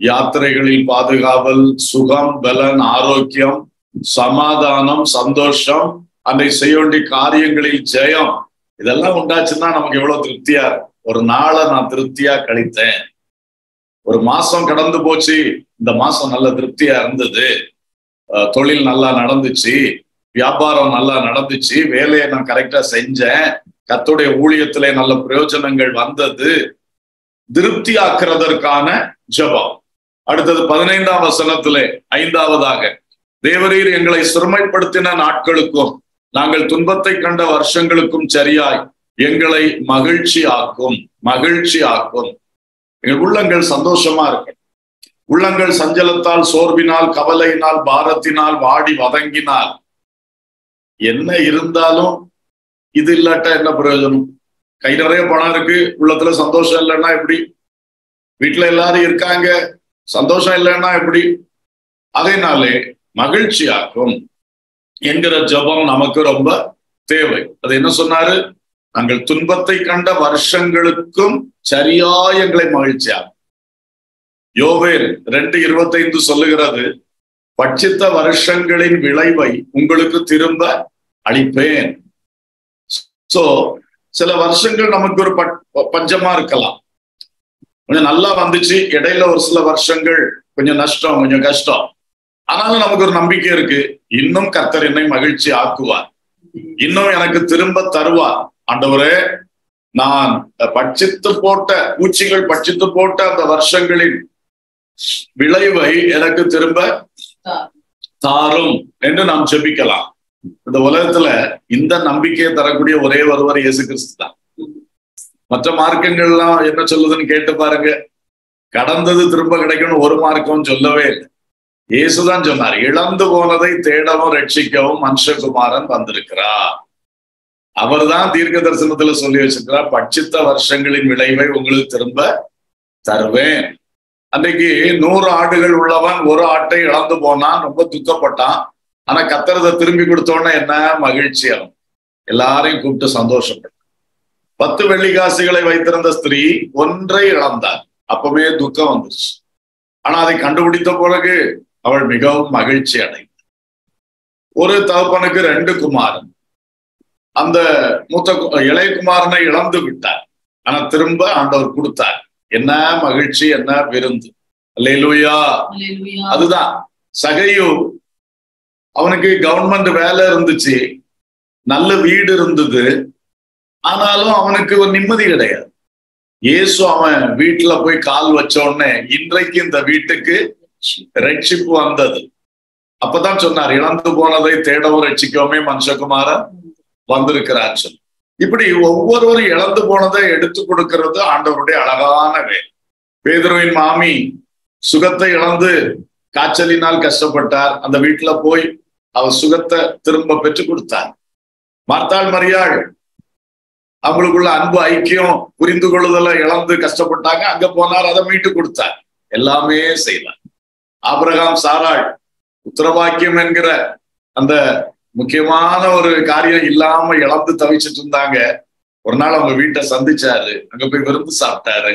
யாத்திரைகளில் பாதுகாவல் சுகம் பலன் ஆரோக்கியம் சமாதானம் சந்தோஷம் அன்றைக்கு செய்ய வேண்டிய காரியங்களில் ஜெயம். இதெல்லாம் உண்டாச்சுன்னா நமக்கு எவ்வளவு திருப்தியா ஒரு நாளை நான் திருப்தியா கழித்தேன். ஒரு மாசம் கடந்து போச்சு. இந்த மாசம் நல்ல திருப்தியா இருந்தது. தொழில் நல்லா நடந்துச்சு. வியாபாரம் நல்லா நடந்துச்சு. வேலையை நான் கரெக்டா செஞ்சேன். கத்துடைய ஊழியத்திலே நல்ல பிரயோஜனங்கள் வந்தது. திருப்தி ஆக்குறதற்கான ஜபம். அடுத்தது பதினைந்தாம் வசனத்திலே ஐந்தாவதாக தேவரீர் எங்களை சிறுமைப்படுத்தின நாட்களுக்கும் நாங்கள் துன்பத்தை கண்ட வருஷங்களுக்கும் சரியாய் எங்களை மகிழ்ச்சி ஆக்கும் மகிழ்ச்சி ஆக்கும் எங்கள் உள்ளங்கள் சந்தோஷமா இருக்கும் உள்ளங்கள் சஞ்சலத்தால் சோர்வினால் கவலையினால் பாரத்தினால் வாடி வதங்கினால் என்ன இருந்தாலும் இது இல்லாட்டா என்ன பிரயோஜனம்? கை நிறைய பணம் இருக்கு உள்ளத்துல சந்தோஷம் இல்லைன்னா எப்படி? வீட்டுல எல்லாரும் இருக்காங்க சந்தோஷம் இல்லைன்னா எப்படி? அதனாலே மகிழ்ச்சியாக்கும் என்கிற ஜபம் நமக்கு ரொம்ப தேவை. அது என்ன சொன்னாரு? நாங்கள் துன்பத்தை கண்ட வருஷங்களுக்கும் சரியா எங்களை மகிழ்ச்சியாகும் யோவேல் ரெண்டு இருபத்தைந்து சொல்லுகிறது பட்சித்த வருஷங்களின் விளைவை உங்களுக்கு திரும்ப அளிப்பேன். சோ சில வருஷங்கள் நமக்கு ஒரு பஞ்சமா இருக்கலாம். கொஞ்சம் நல்லா வந்துச்சு. இடையில ஒரு சில வருஷங்கள் கொஞ்சம் நஷ்டம் கொஞ்சம் கஷ்டம். ஆனாலும் நமக்கு ஒரு நம்பிக்கை இருக்கு. இன்னும் கர்த்தர் என்னை மகிழ்ச்சி ஆக்குவார். இன்னும் எனக்கு திரும்ப தருவார். ஆண்டவரே நான் பட்சித்து போட்ட பூச்சிகள் பட்சித்து போட்ட அந்த வருஷங்களின் விளைவை எனக்கு திரும்ப தாரும் என்று நாம் ஜெபிக்கலாம். இந்த உலகத்துல இந்த நம்பிக்கையை தரக்கூடிய ஒரே ஒருவர் இயேசு கிறிஸ்து தான். மற்ற மார்க்கங்கள்லாம் என்ன சொல்லுதுன்னு கேட்டு பாருங்க. கடந்தது திரும்ப கிடைக்கணும் ஒரு மார்க்கம் சொல்லவே இல்லை. இயேசுதான் சொன்னார் இழந்து போனதை தேடவும் ரட்சிக்கவும் மனுஷகுமாரன் வந்திருக்கிறார். அவர் தான் தீர்க்க தரிசனத்துல சொல்லி வச்சிருக்கிறார் பட்சித்த வருஷங்களின் விளைவை உங்களுக்கு திரும்ப தருவேன். அன்னைக்கு நூறு ஆடுகள் உள்ளவன் ஒரு ஆட்டை இழந்து போனான் ரொம்ப துக்கப்பட்டான். ஆனா கத்துறதை திரும்பி கொடுத்தோன்னே என்ன? மகிழ்ச்சி அவன் எல்லாரையும் கூப்பிட்டு சந்தோஷப்பட்டான் பத்து வெள்ளிக்காசுகளை வைத்திருந்த ஸ்திரீ ஒன்றை இழந்தார். அப்பவே துக்கம் வந்துருச்சு. ஆனா அதை கண்டுபிடித்த பிறகு அவள் மிகவும் மகிழ்ச்சி அடைந்தார் ஒரு தகப்பனுக்கு ரெண்டு குமாரன். அந்த மூத்த இளைய குமாரனை இழந்து விட்டார். ஆனா திரும்ப ஆண்டவர் கொடுத்தார். என்ன மகிழ்ச்சி என்ன விருந்து. அல்லேலூயா. அதுதான். சகையு அவனுக்கு கவர்மெண்ட் வேலை இருந்துச்சு நல்ல வீடு இருந்தது ஆனாலும் அவனுக்கு ஒரு நிம்மதி கிடையாது. இயேசு அவன் வீட்டுல போய் கால் வச்ச உடனே இன்றைக்கு இந்த வீட்டுக்கு ரட்சிப்பு வந்தது. அப்பதான் சொன்னார் இழந்து போனதை தேடவும் ரட்சிக்கவுமே மனுஷகுமார வந்திருக்கிறார் சொல்லி இப்படி ஒவ்வொருவரும் இழந்து போனதை எடுத்து கொடுக்கிறது ஆண்டவருடைய அழகான வேலை. பேதுருவின் மாமி சுகத்தை இழந்து காய்ச்சலினால் கஷ்டப்பட்டார். அந்த வீட்டுல போய் அவர் சுகத்தை திரும்ப பெற்றுக் கொடுத்தார் மார்த்தாள் மரியாள் அவங்களுக்குள்ள அன்பு ஐக்கியம் புரிந்து கொள்ளுதல இழந்து கஷ்டப்பட்டாங்க அங்க போனார் அதை மீட்டு கொடுத்தார். எல்லாமே செய்தார். ஆபிரகாம் சாராள் உத்தரவாக்கியம் என்கிற அந்த முக்கியமான ஒரு காரியம் இல்லாம இழந்து தவிச்சிட்டு இருந்தாங்க. ஒரு நாள் அவங்க வீட்டை சந்திச்சாரு. அங்க போய் விருந்து சாப்பிட்டாரு.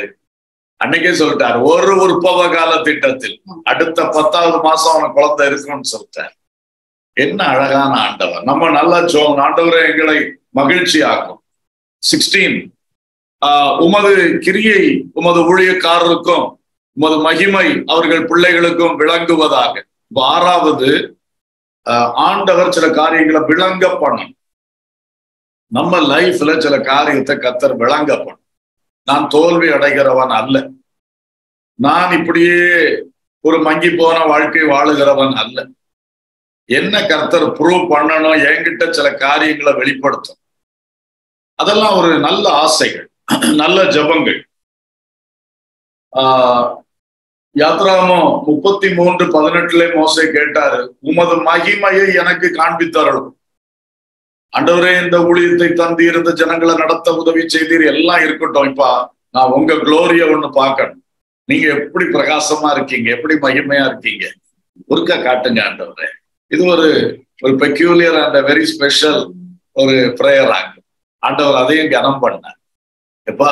அன்னைக்கே சொல்லிட்டாரு ஒரு உற்பவ கால திட்டத்தில் அடுத்த பத்தாவது மாசம் அவனுக்கு குழந்தை இருக்கணும்னு சொல்லிட்டார். என்ன அழகான ஆண்டவர். நம்ம நல்லா சோ ஆண்டவரை எங்களை மகிழ்ச்சி ஆக்கும் சிக்ஸ்டீன் உமது கிரியை உமது ஊழியக்காரருக்கும் உமது மகிமை அவர்கள் பிள்ளைகளுக்கும் விளங்குவதாக. ஆறாவது ஆண்டவர் சில காரியங்களை விளங்க பண்ணும் நம்ம லைஃப்ல சில காரியத்தை கத்தர் விளங்க பண்ணும் நான் தோல்வி அடைகிறவன் அல்ல. நான் இப்படியே ஒரு மங்கி போன வாழ்க்கை வாழுகிறவன் அல்ல. என்ன கர்த்தர் ப்ரூவ் பண்ணணும் என்கிட்ட சில காரியங்களை வெளிப்படுத்தும். அதெல்லாம் ஒரு நல்ல ஆசைகள் நல்ல ஜபங்கள். ஆஹ் யாத்ராமோ முப்பத்தி மூன்று பதினெட்டுல மோசை கேட்டாரு உமது மகிமையை எனக்கு காண்பித்தரலும் அண்டவரே இந்த ஊழியத்தை தந்தி இருந்த ஜனங்களை நடத்த உதவி செய்தீர். எல்லாம் இருக்கட்டும். இப்பா நான் உங்க குளோரிய ஒண்ணு பார்க்கணும். நீங்க எப்படி பிரகாசமா இருக்கீங்க? எப்படி மகிமையா இருக்கீங்க? ஒருக்கா காட்டுங்க ஆண்டவரே. இது ஒரு ஒரு பெக்யூலியர் அண்ட் வெரி ஸ்பெஷல் ஒரு ப்ரேயர் ஆகும் ஆண்டவர் அதையும் கனம் பண்ணார். எப்பா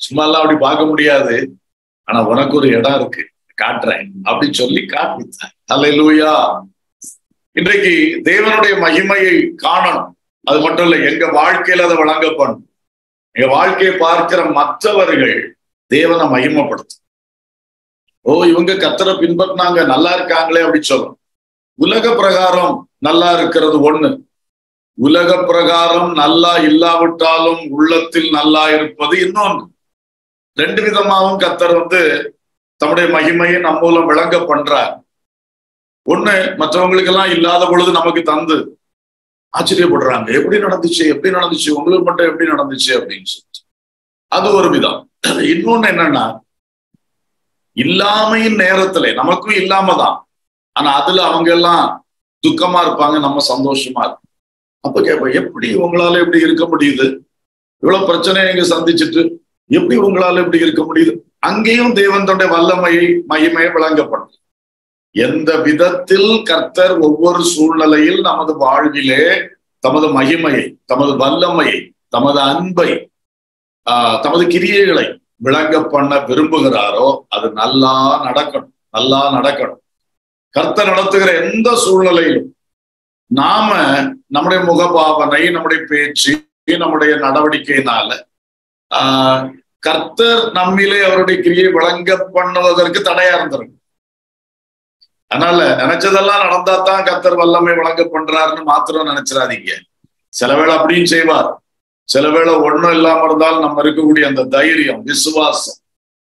சும்மா எல்லாம் அப்படி பார்க்க முடியாது. ஆனா உனக்கு ஒரு இடம் இருக்கு காட்டுறேன் அப்படின்னு சொல்லி காண்பித்தார். அல்லையா இன்றைக்கு தேவனுடைய மகிமையை காணணும். அது மட்டும் இல்லை எங்க வாழ்க்கையில அதை வழங்கப்படணும். எங்க வாழ்க்கையை பார்க்கிற மற்றவர்கள் தேவனை மகிமைப்படுத்தும் ஓ இவங்க கத்தரை பின்பற்றினாங்க நல்லா இருக்காங்களே அப்படி சொல்லணும் உலக பிரகாரம் நல்லா இருக்கிறது ஒண்ணு. உலக பிரகாரம் நல்லா இல்லாவிட்டாலும் உள்ளத்தில் நல்லா இருப்பது இன்னொன்று. ரெண்டு விதமாகவும் கத்தர் வந்து தம்முடைய மகிமையை நம்ம மூலம் விளங்க பண்றார். ஒண்ணு மற்றவங்களுக்கு எல்லாம் இல்லாத பொழுது நமக்கு தந்து. ஆச்சரியப்படுறாங்க எப்படி நடந்துச்சு? எப்படி நடந்துச்சு? உங்களுக்கு மட்டும் எப்படி நடந்துச்சு? அப்படின்னு சொல்லிட்டு. அது ஒரு விதம். இன்னொன்னு என்னன்னா இல்லாமையின் நேரத்துல நமக்கும் இல்லாம தான். ஆனா அதுல அவங்க எல்லாம் துக்கமா இருப்பாங்க நம்ம சந்தோஷமா இருக்கும் அப்ப கேட்போம் எப்படி உங்களால எப்படி இருக்க முடியுது? இவ்வளவு பிரச்சனையை நீங்க சந்திச்சுட்டு எப்படி உங்களால எப்படி இருக்க முடியுது? அங்கேயும் தேவன் தன்னுடைய வல்லமையை மகிமையை விளங்கப்படும். எந்த விதத்தில் கர்த்தர் ஒவ்வொரு சூழ்நிலையில் நமது வாழ்விலே தமது மகிமையை தமது வல்லமையை தமது அன்பை ஆஹ் தமது கிரியைகளை விளங்க பண்ண விரும்புகிறாரோ அது நல்லா நடக்கணும் நல்லா நடக்கணும். கர்த்தர் நடத்துகிற எந்த சூழ்நிலையிலும் நாம நம்முடைய முகபாவனை நம்முடைய பேச்சு நம்முடைய நடவடிக்கையினால ஆஹ் கர்த்தர் நம்மிலே அவருடைய கிரியை விளங்க பண்ணுவதற்கு தடையா இருந்திருக்கும். அதனால நினைச்சதெல்லாம் நடந்தா தான் கர்த்தர் வல்லமை வழங்க பண்றாருன்னு மாத்திரம் நினைச்சிடாதீங்க சில வேளை அப்படியும் செய்வார். சில வேளை ஒண்ணும் இல்லாம இருந்தாலும் நம்ம இருக்கக்கூடிய அந்த தைரியம் விசுவாசம்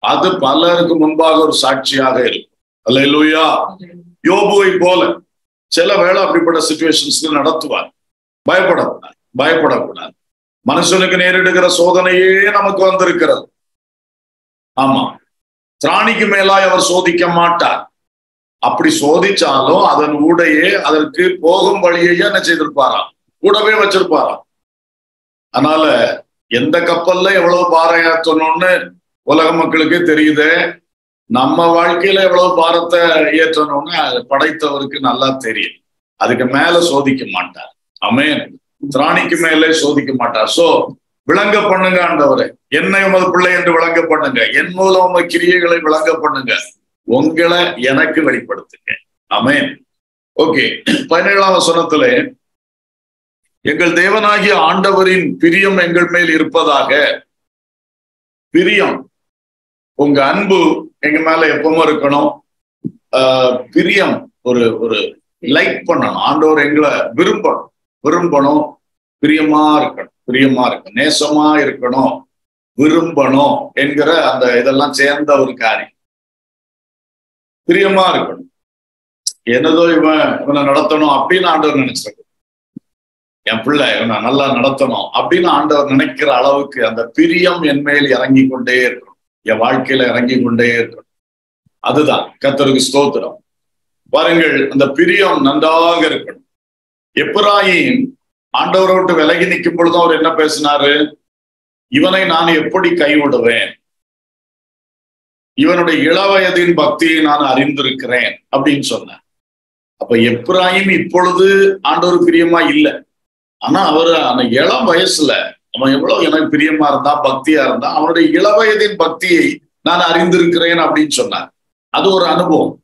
அது பலருக்கு முன்பாக ஒரு சாட்சியாக இருக்கும். அல்ல இல்லையா யோபுவை போல சில வேளை அப்படிப்பட்ட சுச்சுவேஷன்ஸ்ல நடத்துவார். பயப்படக்கூடாது பயப்படக்கூடாது. மனுஷனுக்கு நேரிடுகிற சோதனையே நமக்கு வந்திருக்கிறது. ஆமா. திராணிக்கு மேலாய் அவர் சோதிக்க மாட்டார். அப்படி சோதிச்சாலும் அதன் ஊடையே அதற்கு போகும் வழியையே என்ன செய்திருப்பாராம்? கூடவே வச்சிருப்பாராம். அதனால எந்த கப்பல்ல எவ்வளவு பாறை ஏற்றணும்னு உலக மக்களுக்கே தெரியுது. நம்ம வாழ்க்கையில எவ்வளவு பாரத்தை ஏற்றணும்னு படைத்தவருக்கு நல்லா தெரியும். அதுக்கு மேல சோதிக்க மாட்டார். அமேன் திராணிக்கு மேலே சோதிக்க மாட்டார். சோ விளங்க பண்ணுங்க ஆண்டவரை. என்னை உமது பிள்ளை என்று விளங்க பண்ணுங்க. என் மூலம் உமது கிரியைகளை விளங்க பண்ணுங்க. உங்களை எனக்கு வெளிப்படுத்துங்க. அமேன் ஓகே பதினேழாம் வசனத்துல எங்கள் தேவனாகிய ஆண்டவரின் பிரியம் எங்கள் மேல் இருப்பதாக. பிரியம். உங்க அன்பு எங்க மேல எப்பவும் இருக்கணும். ஆஹ் பிரியம் ஒரு ஒரு லைக் பண்ணணும். ஆண்டவர் எங்களை விரும்பணும். விரும்பணும் பிரியமா இருக்கணும். பிரியமா இருக்கணும். நேசமா இருக்கணும். விரும்பணும் என்கிற அந்த இதெல்லாம் சேர்ந்த ஒரு காரியம். பிரியமா இருக்கணும். என்னதோ இவன் இவனை நடத்தணும் அப்படின்னு ஆண்டவர் நினைச்சிருக்கு என் பிள்ளை இவனை நல்லா நடத்தணும் அப்படின்னு ஆண்டவர் நினைக்கிற அளவுக்கு அந்த பிரியம் என் மேல் இறங்கி கொண்டே இருக்கணும். என் வாழ்க்கையில இறங்கி கொண்டே இருக்கணும். அதுதான் கத்தருக்கு ஸ்தோத்திரம். பாருங்கள் அந்த பிரியம் நன்றாக இருக்கணும். எப்ராஹிம் ஆண்டவரை விட்டு விலகி நிற்கும் பொழுது அவர் என்ன பேசினாரு? இவனை நான் எப்படி கைவிடுவேன்? இவனுடைய இளவயதின் பக்தியை நான் அறிந்திருக்கிறேன் அப்படின்னு சொன்னேன் அப்ப எப்ராஹிம் இப்பொழுது ஆண்டவர் பிரியமா இல்லை. ஆனா அவர் அந்த இளம் வயசுல அவன் எவ்வளவு எனக்கு பிரியமா இருந்தா பக்தியா இருந்தா அவனுடைய இளவயதின் பக்தியை நான் அறிந்திருக்கிறேன் அப்படின்னு சொன்னார். அது ஒரு அனுபவம்.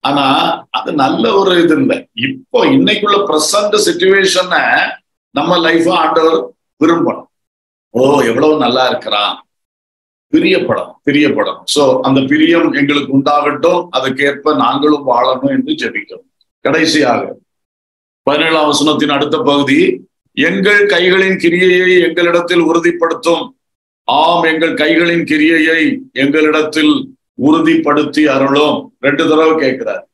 ஆனா அது நல்ல ஒரு இது இல்லை. இப்போ இன்னைக்குள்ள பிரசன்ட் சுச்சுவேஷனை நம்ம லைஃப ஆண்டவர் விரும்பணும். ஓ எவ்வளவு நல்லா இருக்கிறான். பிரியப்படம் பிரியப்படம் சோ அந்த பிரியம் எங்களுக்கு உண்டாகட்டும். அதுக்கேற்ப நாங்களும் வாழணும் என்று ஜெபிக்கிறோம். கடைசியாக பதினேழாம் வசனத்தின் அடுத்த பகுதி எங்கள் கைகளின் கிரியையை எங்களிடத்தில் உறுதிப்படுத்தும். ஆம் எங்கள் கைகளின் கிரியையை எங்களிடத்தில் உறுதிப்படுத்தி அருளும். ரெண்டு தடவை கேட்கிறார்.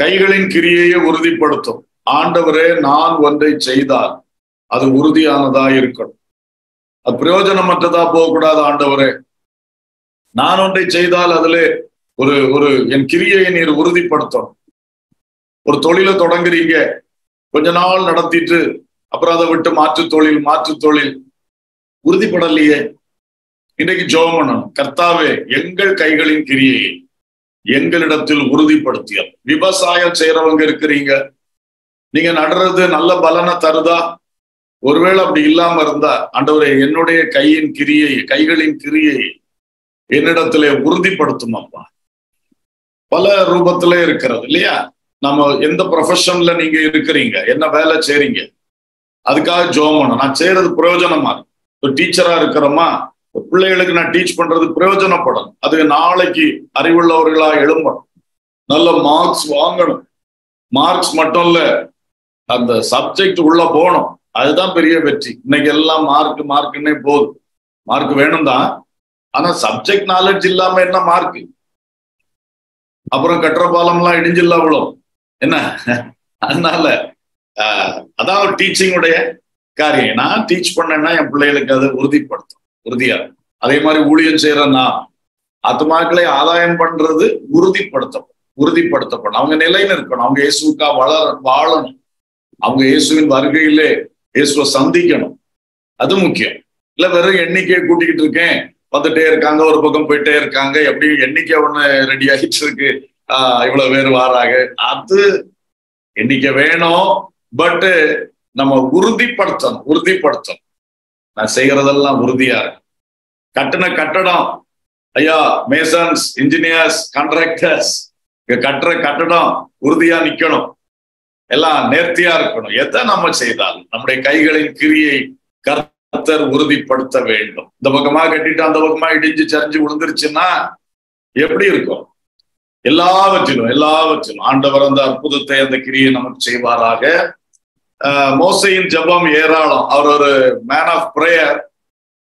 கைகளின் கிரியையை உறுதிப்படுத்தும். ஆண்டவரே நான் ஒன்றை செய்தால் அது உறுதியானதா இருக்கணும். அது பிரயோஜனமற்றதா போகக்கூடாது ஆண்டவரே. நான் ஒன்றை செய்தால் அதுல ஒரு ஒரு என் கிரியையை நீர் உறுதிப்படுத்தணும். ஒரு தொழிலை தொடங்குறீங்க. கொஞ்ச நாள் நடத்திட்டு அப்புறம் அதை விட்டு மாற்று தொழில் மாற்று தொழில். உறுதிப்படலையே. இன்னைக்கு ஜோம் பண்ணணும் கர்த்தாவே எங்கள் கைகளின் கிரியையை எங்களிடத்தில் உறுதிப்படுத்திய. விவசாயம் செய்யறவங்க இருக்கிறீங்க. நீங்க நடுறது நல்ல பலனை தருதா? ஒருவேளை அப்படி இல்லாம இருந்தா அண்டவரை என்னுடைய கையின் கிரியை கைகளின் கிரியை என்னிடத்துல உறுதிப்படுத்தும் அப்பா பல ரூபத்துல இருக்கிறது இல்லையா? நம்ம எந்த ப்ரொஃபஷன்ல நீங்க இருக்கிறீங்க? என்ன வேலை செய்றீங்க? அதுக்காக ஜோம் பண்ணணும். நான் செய்யறது பிரயோஜனமா? ஒரு டீச்சரா இருக்கிறோமா? பிள்ளைகளுக்கு நான் டீச் பண்றது பிரயோஜனப்படணும் அதுக்கு நாளைக்கு அறிவுள்ளவர்களா எழும்பணும். நல்ல மார்க்ஸ் வாங்கணும். மார்க்ஸ் மட்டும் இல்ல அந்த சப்ஜெக்ட் உள்ள போகணும். அதுதான் பெரிய வெற்றி. இன்னைக்கு எல்லாம் மார்க் மார்க்குன்னே போதும். மார்க் வேணும் தான் ஆனா சப்ஜெக்ட் நாலேஜ் இல்லாம என்ன மார்க் அப்புறம் கட்டுற பாலம்லாம் இடிஞ்சில்ல அவ்வளோ என்ன? அதனால அதான் டீச்சிங்குடைய காரியம். நான் டீச் பண்ணேன்னா என் பிள்ளைகளுக்கு அதை உறுதிப்படுத்தும் உறுதியா. அதே மாதிரி ஊழியம் செய்யறேன்னா ஆத்மாக்களை ஆதாயம் பண்றது உறுதிப்படுத்தப்படும் உறுதிப்படுத்தப்படும். அவங்க நிலையில இருக்கணும். அவங்க இயேசுக்கா வளர வாழணும். அவங்க இயேசுவின் வருகையிலே இயேசுவை சந்திக்கணும். அது முக்கியம். இல்ல வெறும் எண்ணிக்கையை கூட்டிக்கிட்டு இருக்கேன். வந்துட்டே இருக்காங்க ஒரு பக்கம் போயிட்டே இருக்காங்க. எப்படி எண்ணிக்கை ஒண்ணு ரெடி ஆகிட்டு இருக்கு? ஆஹ் இவ்வளவு பேர் வாராங்க. அது எண்ணிக்கை வேணும். பட்டு uh, நம்ம உறுதிப்படுத்தணும் உறுதிப்படுத்தணும். நான் செய்யறதெல்லாம் உறுதியா இருக்கு. கட்டின கட்டடம் ஐயா மேசன்ஸ் இன்ஜினியர்ஸ் கான்ட்ராக்டர்ஸ் இங்க கட்டுற கட்டடம் உறுதியா நிக்கணும். எல்லாம் நேர்த்தியா இருக்கணும். எதை நம்ம செய்தாலும் நம்முடைய கைகளின் கிரியை கர்த்தர் உறுதிப்படுத்த வேண்டும். இந்த பக்கமா கட்டிட்டு அந்த பக்கமா இடிஞ்சு சரிஞ்சு விழுந்துருச்சுன்னா எப்படி இருக்கும்? எல்லாவற்றிலும் எல்லாவற்றிலும். ஆண்டவர் அந்த அற்புதத்தை அந்த கிரியை நமக்கு செய்வாராக. மோசையின் ஜபம் ஏராளம். அவர் ஒரு மேன் ஆஃப் பிரேயர்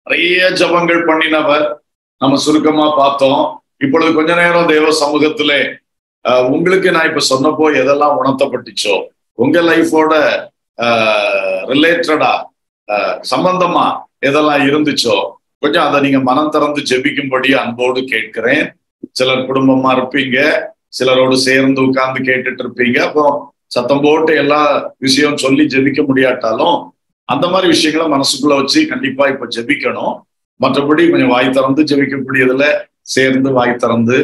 நிறைய ஜபங்கள் பண்ணினவர். நம்ம சுருக்கமா பார்த்தோம். இப்பொழுது கொஞ்ச நேரம் தேவ சமூகத்திலே உங்களுக்கு நான் இப்ப சொன்னப்போ எதெல்லாம் உணர்த்தப்பட்டுச்சோ உங்க லைஃபோட ரிலேட்டடா சம்பந்தமா எதெல்லாம் இருந்துச்சோ கொஞ்சம் அதை நீங்க மனம் திறந்து ஜெபிக்கும்படி அன்போடு கேட்கிறேன். சிலர் குடும்பமா இருப்பீங்க சிலரோடு சேர்ந்து உட்கார்ந்து கேட்டுட்டு இருப்பீங்க. அப்போ சத்தம் போட்டு எல்லா விஷயம் சொல்லி ஜெபிக்க முடியாட்டாலும் அந்த மாதிரி விஷயங்களை மனசுக்குள்ள வச்சு கண்டிப்பா இப்ப ஜெபிக்கணும். மற்றபடி கொஞ்சம் வாய் திறந்து ஜெபிக்கக்கூடியதுல சேர்ந்து வாய் திறந்து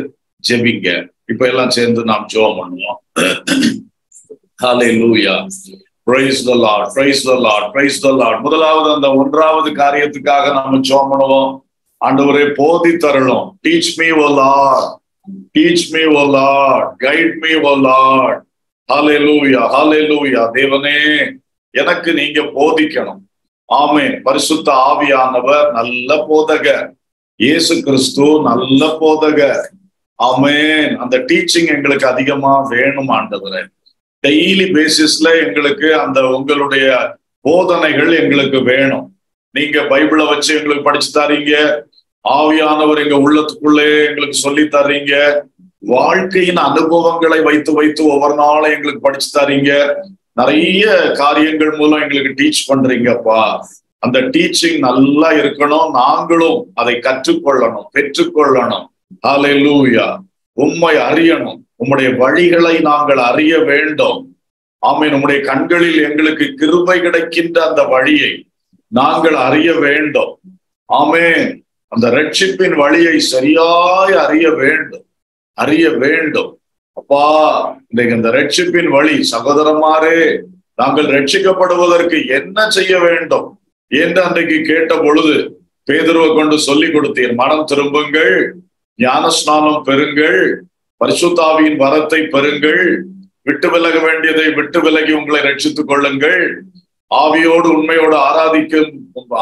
ஜெபிங்க. இப்ப எல்லாம் சேர்ந்து நாம் ஜோம் பண்ணுவோம். ஹalleluya praise the lord praise the lord praise the lord. முதலாவது அந்த ஒன்றாவது காரியத்துக்காக நாம ஜோம் பண்ணுவோம். ஆண்டவரே போதி தரணும் teach me O Lord teach me O Lord guide me O Lord ஹalleluya ஹalleluya தேவனே எனக்கு நீங்க போதிக்கணும். ஆமே பரிசுத்த ஆவியானவர் நல்ல போதக இயேசு கிறிஸ்து நல்ல போதக ஆமேன். அந்த டீச்சிங் எங்களுக்கு அதிகமா வேணும் ஆண்டவரே. டெய்லி பேசிஸ்ல எங்களுக்கு அந்த உங்களுடைய போதனைகள் எங்களுக்கு வேணும். நீங்க பைபிளை வச்சு எங்களுக்கு படிச்சு தரீங்க. ஆவியானவர் எங்க உள்ளத்துக்குள்ளே எங்களுக்கு சொல்லி தர்றீங்க வாழ்க்கையின் அனுபவங்களை வைத்து வைத்து ஒவ்வொரு நாளும் எங்களுக்கு படிச்சு தரீங்க. நிறைய காரியங்கள் மூலம் எங்களுக்கு டீச் பண்றீங்கப்பா. அந்த டீச்சிங் நல்லா இருக்கணும். நாங்களும் அதை கற்றுக்கொள்ளணும் பெற்றுக்கொள்ளணும். ஹalleluya உண்மை அறியணும். உம்முடைய வழிகளை நாங்கள் அறிய வேண்டும். ஆமீன். உம்முடைய கண்களில் எங்களுக்கு கிருபை கிடைக்கின்ற அந்த வழியை நாங்கள் அறிய வேண்டும். ஆமேன். அந்த ரட்சிப்பின் வழியை சரியாய் அறிய வேண்டும். அறிய வேண்டும். அப்பா இன்றைக்கு இந்த ரட்சிப்பின் வழி சகோதரமாரே நாங்கள் ரட்சிக்கப்படுவதற்கு என்ன செய்ய வேண்டும்? என்று அன்றைக்கு கேட்ட பொழுது பேதுருவை கொண்டு சொல்லிக் கொடுத்தீர். மனம் திரும்புங்கள். ஞானஸ்நானம் பெறுங்கள். பரிசுத்தாவியின் வரத்தை பெறுங்கள். விட்டு விலக வேண்டியதை விட்டு விலகி உங்களை ரட்சித்துக் கொள்ளுங்கள். ஆவியோடு உண்மையோடு ஆராதிக்கும்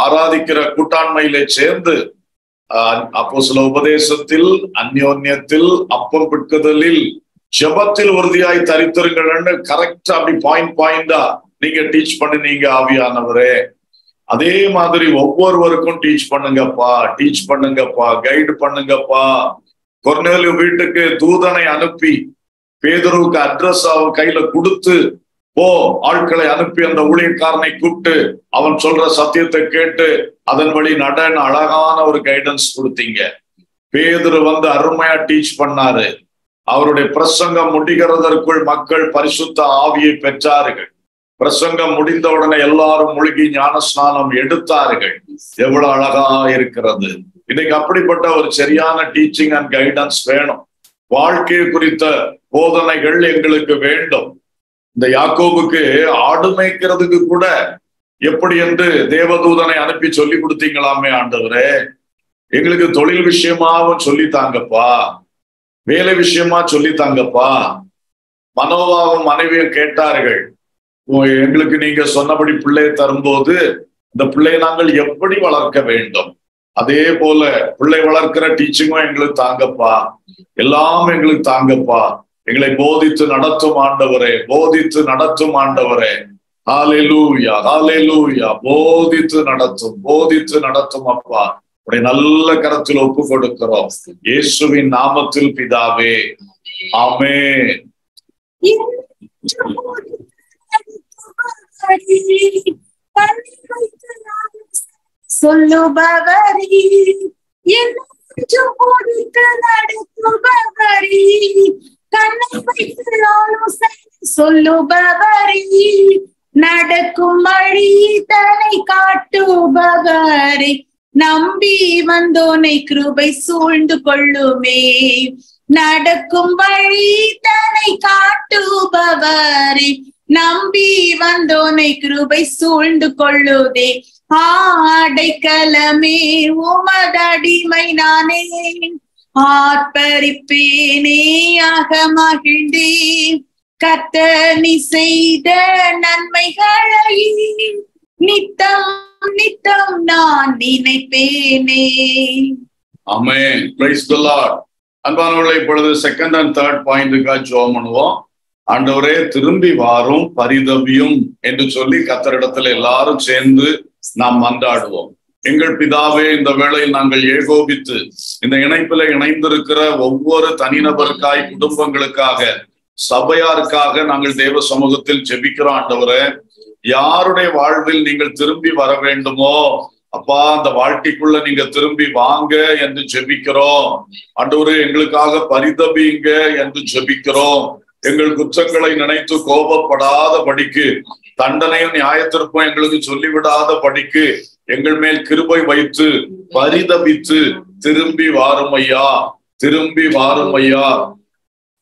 ஆராதிக்கிற கூட்டாண்மையிலே சேர்ந்து அப்போ சில உபதேசத்தில் அந்யோன்யத்தில் அப்பம் பிட்குதலில் ஜபத்தில் உறுதியாய் தரித்திருங்கள்னு கரெக்டா அப்படி பாயிண்ட் பாயிண்டா நீங்க டீச் பண்ணினீங்க ஆவியானவரே. அதே மாதிரி ஒவ்வொருவருக்கும் டீச் பண்ணுங்கப்பா டீச் பண்ணுங்கப்பா கைடு பண்ணுங்கப்பா. கொர்நேலு வீட்டுக்கு தூதனை அனுப்பி பேதருவுக்கு அட்ரஸ் அவன் கையில கொடுத்து போ ஆட்களை அனுப்பி அந்த ஊழியக்காரனை கூப்பிட்டு அவன் சொல்ற சத்தியத்தை கேட்டு அதன் வழி நடன அழகான ஒரு கைடன்ஸ் கொடுத்தீங்க. பேதுரு வந்து அருமையா டீச் பண்ணாரு. அவருடைய பிரசங்கம் முடிகிறதற்குள் மக்கள் பரிசுத்த ஆவியை பெற்றார்கள். பிரசங்கம் முடிந்த உடனே எல்லாரும் முழுகி ஞான ஸ்நானம் எடுத்தார்கள். எவ்வளவு அழகா இருக்கிறது. இன்னைக்கு அப்படிப்பட்ட ஒரு சரியான டீச்சிங் அண்ட் கைடன்ஸ் வேணும். வாழ்க்கை குறித்த போதனைகள் எங்களுக்கு வேண்டும். இந்த யாக்கோபுக்கு ஆடு மேய்க்கிறதுக்கு கூட எப்படி என்று தேவதூதனை அனுப்பி சொல்லி கொடுத்தீங்களாமே ஆண்டவரே. எங்களுக்கு தொழில் விஷயமாவும் சொல்லித்தாங்கப்பா வேலை விஷயமா சொல்லித்தாங்கப்பா மனோபாவம் மனைவியும் கேட்டார்கள். எங்களுக்கு நீங்க சொன்னபடி பிள்ளையை தரும்போது இந்த பிள்ளையை நாங்கள் எப்படி வளர்க்க வேண்டும்? அதே போல பிள்ளை வளர்க்கிற டீச்சிங்கும் எங்களுக்கு தாங்கப்பா. எல்லாம் எங்களுக்கு தாங்கப்பா. எங்களை போதித்து நடத்தும் ஆண்டவரே போதித்து நடத்தும் ஆண்டவரே. ஹாலெலூயா ஹாலெலூயா போதித்து நடத்தும் போதித்து நடத்தும் அப்பா. உடைய நல்ல கரத்தில் ஒப்பு கொடுக்கிறோம் இயேசுவின் நாமத்தில் பிதாவே. ஆமே
சொல்லுபவரி நடத்துபவரி. கண்ணை வைத்து ஆலோசனை சொல்லுபவரி நடக்கும் வழி தனை காட்டுபவரை நம்பி வந்தோனை கிருபை சூழ்ந்து கொள்ளுமே. நடக்கும் வழி தனை காட்டுபவரை நம்பி வந்தோனை கிருபை சூழ்ந்து கொள்ளுதே. ஆடைக்கலமே உமதடிமை நானே. ஆர்ப்பரிப்பேனே ஆக மகிழ்ந்தேன் நீ செய்த நன்மைகளை நித்தம் நித்தம் நான் நினைப்பேனே.
ஆமே பிரைஸ் தி லார்ட் அன்பானவர்களை இப்பொழுது செகண்ட் அண்ட் தேர்ட் பாயிண்ட்டுக்காக ஜோம் பண்ணுவோம். ஆண்டவரே திரும்பி வாரும் பரிதவியும் என்று சொல்லி கத்தரிடத்துல எல்லாரும் சேர்ந்து நாம் மன்றாடுவோம். எங்கள் பிதாவே இந்த வேளையில் நாங்கள் ஏகோபித்து இந்த இணைப்பில இணைந்திருக்கிற ஒவ்வொரு தனிநபருக்காய் குடும்பங்களுக்காக சபையாருக்காக நாங்கள் தேவ சமூகத்தில் ஜெபிக்கிறோம் ஆண்டவரே. யாருடைய வாழ்வில் நீங்கள் திரும்பி வர வேண்டுமோ அப்பா அந்த வாழ்க்கைக்குள்ள நீங்க திரும்பி வாங்க என்று ஜெபிக்கிறோம். ஆண்டவரே எங்களுக்காக பரிதபிங்க என்று ஜெபிக்கிறோம். எங்கள் குற்றங்களை நினைத்து கோபப்படாத படிக்கு தண்டனையும் நியாயத்திற்கும் எங்களுக்கு சொல்லிவிடாத படிக்கு எங்கள் மேல் கிருபை வைத்து பரிதபித்து திரும்பி வாரும் ஐயா திரும்பி வாரும் ஐயா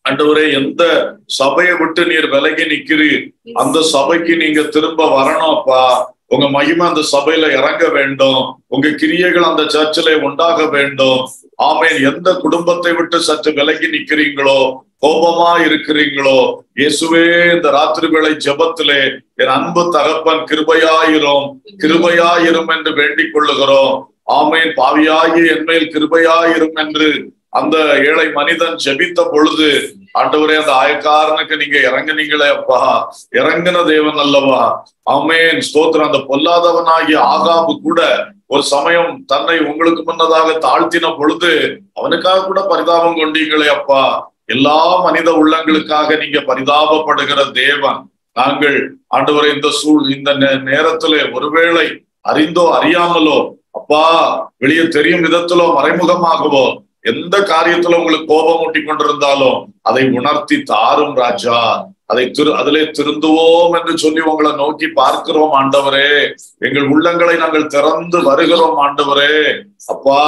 அண்டவரே எந்த சபையை விட்டு நீர் விலகி நிக்கிறீர்? அந்த சபைக்கு நீங்க திரும்ப வரணும்ப்பா உங்க மகிமை அந்த சபையில இறங்க வேண்டும். உங்க கிரியைகள் அந்த சர்ச்சில உண்டாக வேண்டும். ஆமேன். எந்த குடும்பத்தை விட்டு சற்று விலகி நிக்கிறீங்களோ கோபமா இருக்கிறீங்களோ இயேசுவே இந்த ராத்திரி வேளை ஜபத்திலே என் அன்பு தகப்பன் கிருபையாயிரும் கிருபையாயிரும் என்று வேண்டிக் கொள்ளுகிறோம். ஆமேன். பாவியாகி என்மேல் கிருபையாயிரும் என்று அந்த ஏழை மனிதன் ஜெபித்த பொழுது ஆண்டவரே அந்த ஆயக்காரனுக்கு நீங்க இறங்குனீங்களே அப்பா. இறங்கின தேவன் அல்லவா? ஆமேன். ஸ்தோத்திரம். அந்த பொல்லாதவனாகிய ஆகாபு கூட ஒரு சமயம் தன்னை உங்களுக்கு முன்னதாக தாழ்த்தின பொழுது அவனுக்காக கூட பரிதாபம் கொண்டீங்களே அப்பா. எல்லா மனித உள்ளங்களுக்காக நீங்க பரிதாபப்படுகிற தேவன் நாங்கள் ஆண்டவரை இந்த சூழ் இந்த நேரத்திலே ஒருவேளை அறிந்தோ அறியாமலோ அப்பா வெளியே தெரியும் விதத்திலோ மறைமுகமாகவோ எந்த காரியத்துல உங்களுக்கு கோபம் ஊட்டி கொண்டிருந்தாலும் அதை உணர்த்தி தாரும் ராஜா. அதை திரு அதிலே திருந்துவோம் என்று சொல்லி உங்களை நோக்கி பார்க்கிறோம் ஆண்டவரே. எங்கள் உள்ளங்களை நாங்கள் திறந்து வருகிறோம் ஆண்டவரே. அப்பா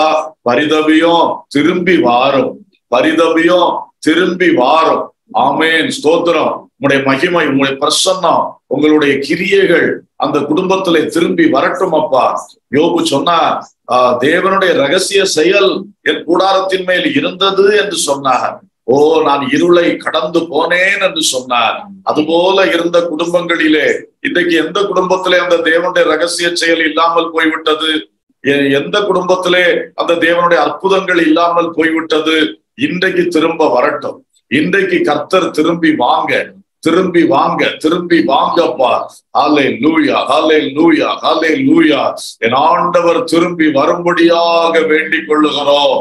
பரிதபியும் திரும்பி வாரும். பரிதபியும் திரும்பி வாரும். ஆமேன். ஸ்தோத்திரம். உங்களுடைய மகிமை உங்களுடைய பிரசன்னம் உங்களுடைய கிரியைகள் அந்த குடும்பத்திலே திரும்பி வரட்டும் அப்பா. யோபு சொன்னார் ஆஹ் தேவனுடைய ரகசிய செயல் என் கூடாரத்தின் மேல் இருந்தது என்று சொன்னார். ஓ நான் இருளை கடந்து போனேன் என்று சொன்னார். அதுபோல இருந்த குடும்பங்களிலே இன்றைக்கு எந்த குடும்பத்திலே அந்த தேவனுடைய ரகசிய செயல் இல்லாமல் போய்விட்டது? எந்த குடும்பத்திலே அந்த தேவனுடைய அற்புதங்கள் இல்லாமல் போய்விட்டது இன்றைக்கு திரும்ப வரட்டும். இன்றைக்கு கர்த்தர் திரும்பி வாங்க. திரும்பி வாங்க திரும்பி வாங்கப்பா. ஹாலே லூயா ஹாலே லூயா ஹாலே லூயா என் ஆண்டவர் திரும்பி வரும்படியாக வேண்டிக் கொள்ளுகிறோம்.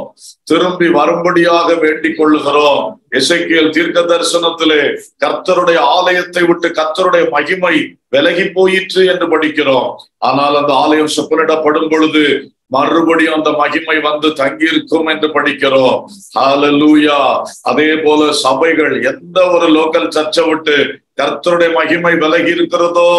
திரும்பி வரும்படியாக வேண்டிக் கொள்ளுகிறோம். இசைக்கியல் தீர்க்க தரிசனத்திலே கர்த்தருடைய ஆலயத்தை விட்டு கர்த்தருடைய மகிமை விலகி போயிற்று என்று படிக்கிறோம். ஆனால் அந்த ஆலயம் செப்பனிடப்படும் பொழுது மறுபடியும் அந்த மகிமை வந்து தங்கியிருக்கும் என்று படிக்கிறோம். ஹalleluya அதே போல சபைகள் எந்த ஒரு லோக்கல் சர்ச்சை விட்டு கர்த்தருடைய மகிமை விலகி இருக்கிறதோ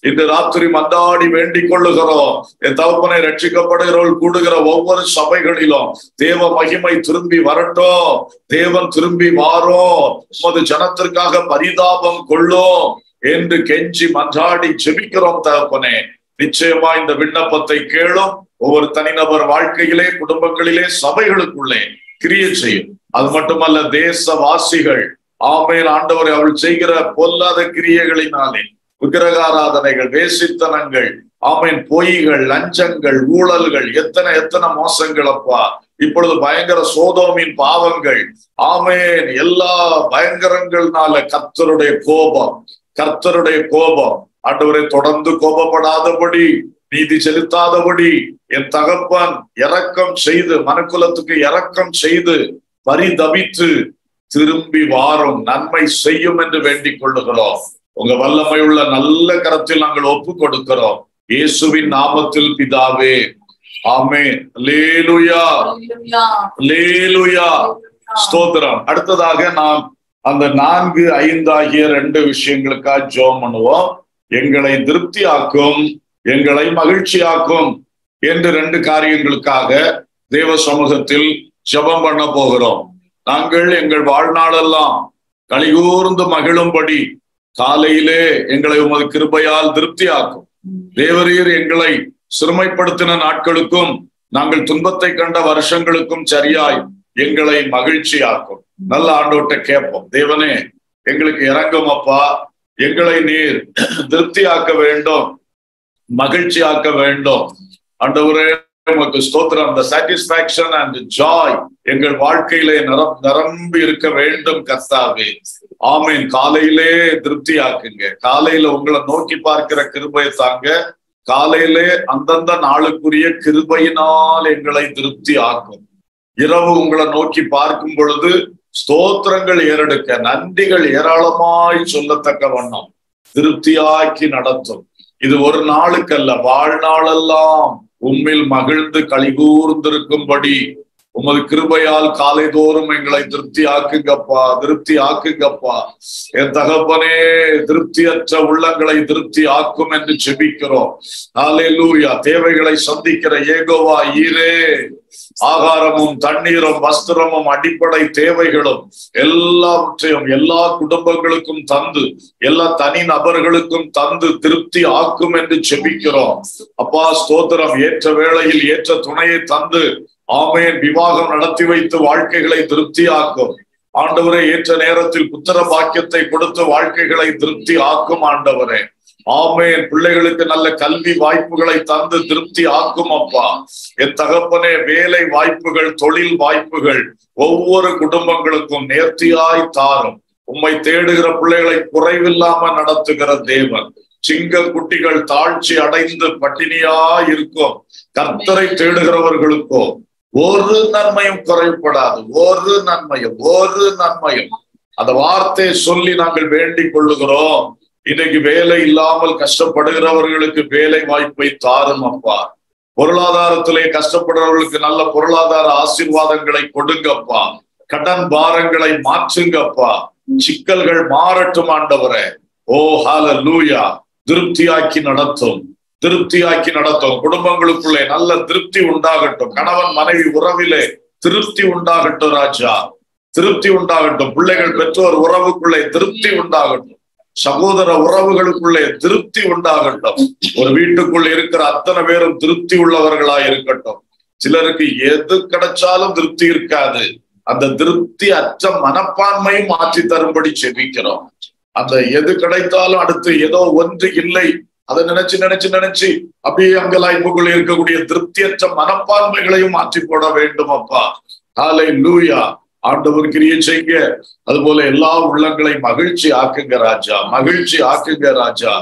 இந்த ராத்திரி மந்தாடி வேண்டிக் கொள்ளுகிறோம். என் தகப்பனை ரட்சிக்கப்படுகிறவள் கூடுகிற ஒவ்வொரு சபைகளிலும் தேவ மகிமை திரும்பி வரட்டும். தேவன் திரும்பி மாறும் உமது ஜனத்திற்காக பரிதாபம் கொள்ளும் என்று கெஞ்சி மன்றாடி ஜெபிக்கிறோம் தகப்பனே. நிச்சயமா இந்த விண்ணப்பத்தை கேளும். ஒவ்வொரு தனிநபர் வாழ்க்கையிலே குடும்பங்களிலே சபைகளுக்குள்ளே கிரியை செய்யும். அது மட்டுமல்ல தேசவாசிகள். ஆமேன் ஆண்டவரை அவள் செய்கிற பொல்லாத கிரியைகளினாலே விக்கிரகாராதனைகள் வேசித்தனங்கள் ஆமேன் பொய்கள் லஞ்சங்கள் ஊழல்கள் எத்தனை எத்தனை மோசங்கள் அப்பா. இப்பொழுது பயங்கர சோதோமின் பாவங்கள். ஆமேன் எல்லா பயங்கரங்கள்னால கர்த்தருடைய கோபம் கர்த்தருடைய கோபம். ஆண்டவரை தொடர்ந்து கோபப்படாதபடி நீதி செலுத்தாதபடி என் தகப்பன் இரக்கம் செய்து மனுக்குலத்துக்கு இரக்கம் செய்து பரிதவித்து திரும்பி வாரும். நன்மை செய்யும் என்று வேண்டிக் கொள்ளுகிறோம். உங்க வல்லமை உள்ள நல்ல கரத்தில் நாங்கள் ஒப்பு கொடுக்கிறோம். இயேசுவின் நாமத்தில் பிதாவே ஆமே லேலுயா லேலுயா ஸ்தோத்திரம். அடுத்ததாக நாம் அந்த நான்கு ஐந்து ஆகிய ரெண்டு விஷயங்களுக்காக ஜோம் பண்ணுவோம். எங்களை திருப்தியாக்கும். எங்களை மகிழ்ச்சியாக்கும் என்று ரெண்டு காரியங்களுக்காக தேவ சமூகத்தில் ஜபம் பண்ண போகிறோம். நாங்கள் எங்கள் வாழ்நாளெல்லாம் கலிகூர்ந்து மகிழும்படி காலையிலே எங்களை உமது கிருபையால் திருப்தியாக்கும். தேவரீர் எங்களை சிறுமைப்படுத்தின நாட்களுக்கும் நாங்கள் துன்பத்தை கண்ட வருஷங்களுக்கும் சரியாய் எங்களை மகிழ்ச்சியாக்கும். நல்ல ஆண்டோட்ட கேட்போம். தேவனே எங்களுக்கு இறங்கும் அப்பா. எங்களை நீர் திருப்தியாக்க வேண்டும். மகிழ்ச்சியாக்க வேண்டும். ஆண்டவரே உமக்கு ஸ்தோத்திரம். அந்த சாட்டிஸ்பாக்சன் அண்ட் ஜாய் எங்கள் வாழ்க்கையிலே நிரம் நிரம்பி இருக்க வேண்டும் கர்த்தாவே. ஆமீன். காலையிலே திருப்தியாக்குங்க. காலையில உங்களை நோக்கி பார்க்கிற கிருபையை தாங்க காலையிலே அந்தந்த நாளுக்குரிய கிருபையினால் எங்களை திருப்தி ஆக்கும் இரவு உங்களை நோக்கி பார்க்கும் பொழுது ஸ்தோத்திரங்கள் ஏறெடுக்க நன்றிகள் ஏராளமாய் சொல்லத்தக்க வண்ணம் திருப்தியாக்கி நடத்தும். இது ஒரு நாளுக்கல்ல. வாழ்நாளெல்லாம் உம்மில் மகிழ்ந்து கழிகூர்ந்திருக்கும்படி உமது கிருபையால் காலைதோறும் எங்களை திருப்தி ஆக்குங்கப்பா திருப்தி ஆக்குங்கப்பா என் தகப்பனே திருப்தியற்ற உள்ளங்களை திருப்தி ஆக்கும் என்று செபிக்கிறோம் ஹalleluya. தேவைகளை சந்திக்கிற ஏகோவா ஈரே. ஆகாரமும் தண்ணீரும் வஸ்திரமும் அடிப்படை தேவைகளும் எல்லாவற்றையும் எல்லா குடும்பங்களுக்கும் தந்து எல்லா தனி நபர்களுக்கும் தந்து திருப்தி ஆக்கும் என்று செபிக்கிறோம் அப்பா ஸ்தோத்திரம். ஏற்ற வேளையில் ஏற்ற துணையை தந்து ஆமையன் விவாகம் நடத்தி வைத்து வாழ்க்கைகளை திருப்தி ஆக்கும் ஆண்டவரே ஏற்ற நேரத்தில் புத்திர பாக்கியத்தை கொடுத்து வாழ்க்கைகளை திருப்தி ஆக்கும் ஆண்டவரே. ஆமேன் பிள்ளைகளுக்கு நல்ல கல்வி வாய்ப்புகளை தந்து திருப்தி ஆக்கும் அப்பா. என் தகப்பனே வேலை வாய்ப்புகள் தொழில் வாய்ப்புகள் ஒவ்வொரு குடும்பங்களுக்கும் நேர்த்தியாய் தாரும். உம்மை தேடுகிற பிள்ளைகளை குறைவில்லாம நடத்துகிற தேவன். சிங்க குட்டிகள் தாழ்ச்சி அடைந்து பட்டினியா இருக்கும். கர்த்தரை தேடுகிறவர்களுக்கோ ஒரு நன்மையும் குறைபடாது. ஒரு நன்மையும் ஒரு நன்மையும். அந்த வார்த்தையை சொல்லி நாங்கள் வேண்டிக் கொள்ளுகிறோம். இன்னைக்கு வேலை இல்லாமல் கஷ்டப்படுகிறவர்களுக்கு வேலை வாய்ப்பை தாரும் அப்பா. பொருளாதாரத்திலே கஷ்டப்படுறவர்களுக்கு நல்ல பொருளாதார ஆசீர்வாதங்களை கொடுங்கப்பா. கடன் பாரங்களை மாற்றுங்கப்பா. சிக்கல்கள் மாறட்டும் ஆண்டவரே. ஓ ஹால லூயா திருப்தியாக்கி நடத்தும். திருப்தியாக்கி நடத்தும். குடும்பங்களுக்குள்ளே நல்ல திருப்தி உண்டாகட்டும். கணவன் மனைவி உறவிலே திருப்தி உண்டாகட்டும் ராஜா. திருப்தி உண்டாகட்டும். பிள்ளைகள் பெற்றோர் உறவுக்குள்ளே திருப்தி உண்டாகட்டும். சகோதர உறவுகளுக்குள்ளே திருப்தி உண்டாகட்டும். ஒரு வீட்டுக்குள்ள இருக்கிற அத்தனை பேரும் திருப்தி உள்ளவர்களா இருக்கட்டும். சிலருக்கு எது கிடைச்சாலும் திருப்தி இருக்காது. அந்த திருப்தி அச்ச மனப்பான்மையும் மாற்றி தரும்படி செபிக்கிறோம் அந்த எது கிடைத்தாலும் அடுத்து ஏதோ ஒன்று இல்லை. அதை நினைச்சு நினைச்சு நினைச்சு அப்படியே அங்கலாய்ப்புக்குள்ள இருக்கக்கூடிய திருப்தியற்ற மனப்பான்மைகளையும் மாற்றி போட வேண்டும் அப்பா. காலை லூயா ஆண்டவர் கிரியை செய்ய அது போல எல்லா உள்ளங்களை மகிழ்ச்சி ஆக்குங்க ராஜா. மகிழ்ச்சி ஆக்குங்க ராஜா.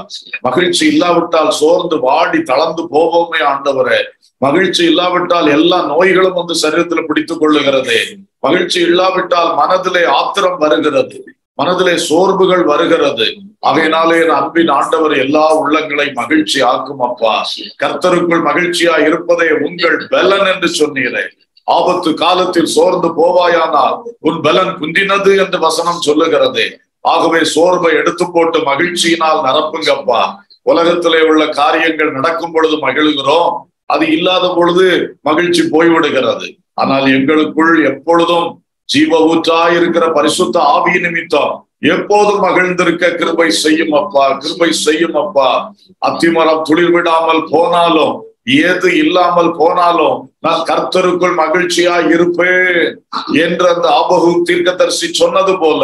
மகிழ்ச்சி இல்லாவிட்டால் சோர்ந்து வாடி தளர்ந்து போவோமே ஆண்டவரே. மகிழ்ச்சி இல்லாவிட்டால் எல்லா நோய்களும் வந்து சரீரத்துல பிடித்துக் கொள்ளுகிறது. மகிழ்ச்சி இல்லாவிட்டால் மனதிலே ஆத்திரம் வருகிறது. மனதிலே சோர்வுகள் வருகிறது. அவையினாலே என் அன்பின் ஆண்டவர் எல்லா உள்ளங்களை மகிழ்ச்சி ஆக்கும் அப்பா. கர்த்தருக்குள் மகிழ்ச்சியா இருப்பதே உங்கள் பலன் என்று சொன்னீரே. ஆபத்து காலத்தில் சோர்ந்து போவாயானால் உன் பலன் குந்தினது என்று வசனம் சொல்லுகிறது. ஆகவே சோர்வை எடுத்து போட்டு மகிழ்ச்சியினால் நிரப்புங்கப்பா உலகத்திலே உள்ள காரியங்கள் நடக்கும் பொழுது மகிழ்கிறோம். அது இல்லாத பொழுது மகிழ்ச்சி போய்விடுகிறது. ஆனால் எங்களுக்குள் எப்பொழுதும் ஜீவ ஊற்றாய் இருக்கிற பரிசுத்த ஆவி நிமித்தம் எப்போதும் மகிழ்ந்திருக்க கிருபை செய்யும் அப்பா கிருபை செய்யும் அப்பா. அத்திமரம் துளிர் விடாமல் போனாலும் ஏது இல்லாமல் போனாலும் நான் கர்த்தருக்குள் மகிழ்ச்சியா இருப்பேன் என்று அந்த ஆபகு தீர்க்கதரிசி சொன்னது போல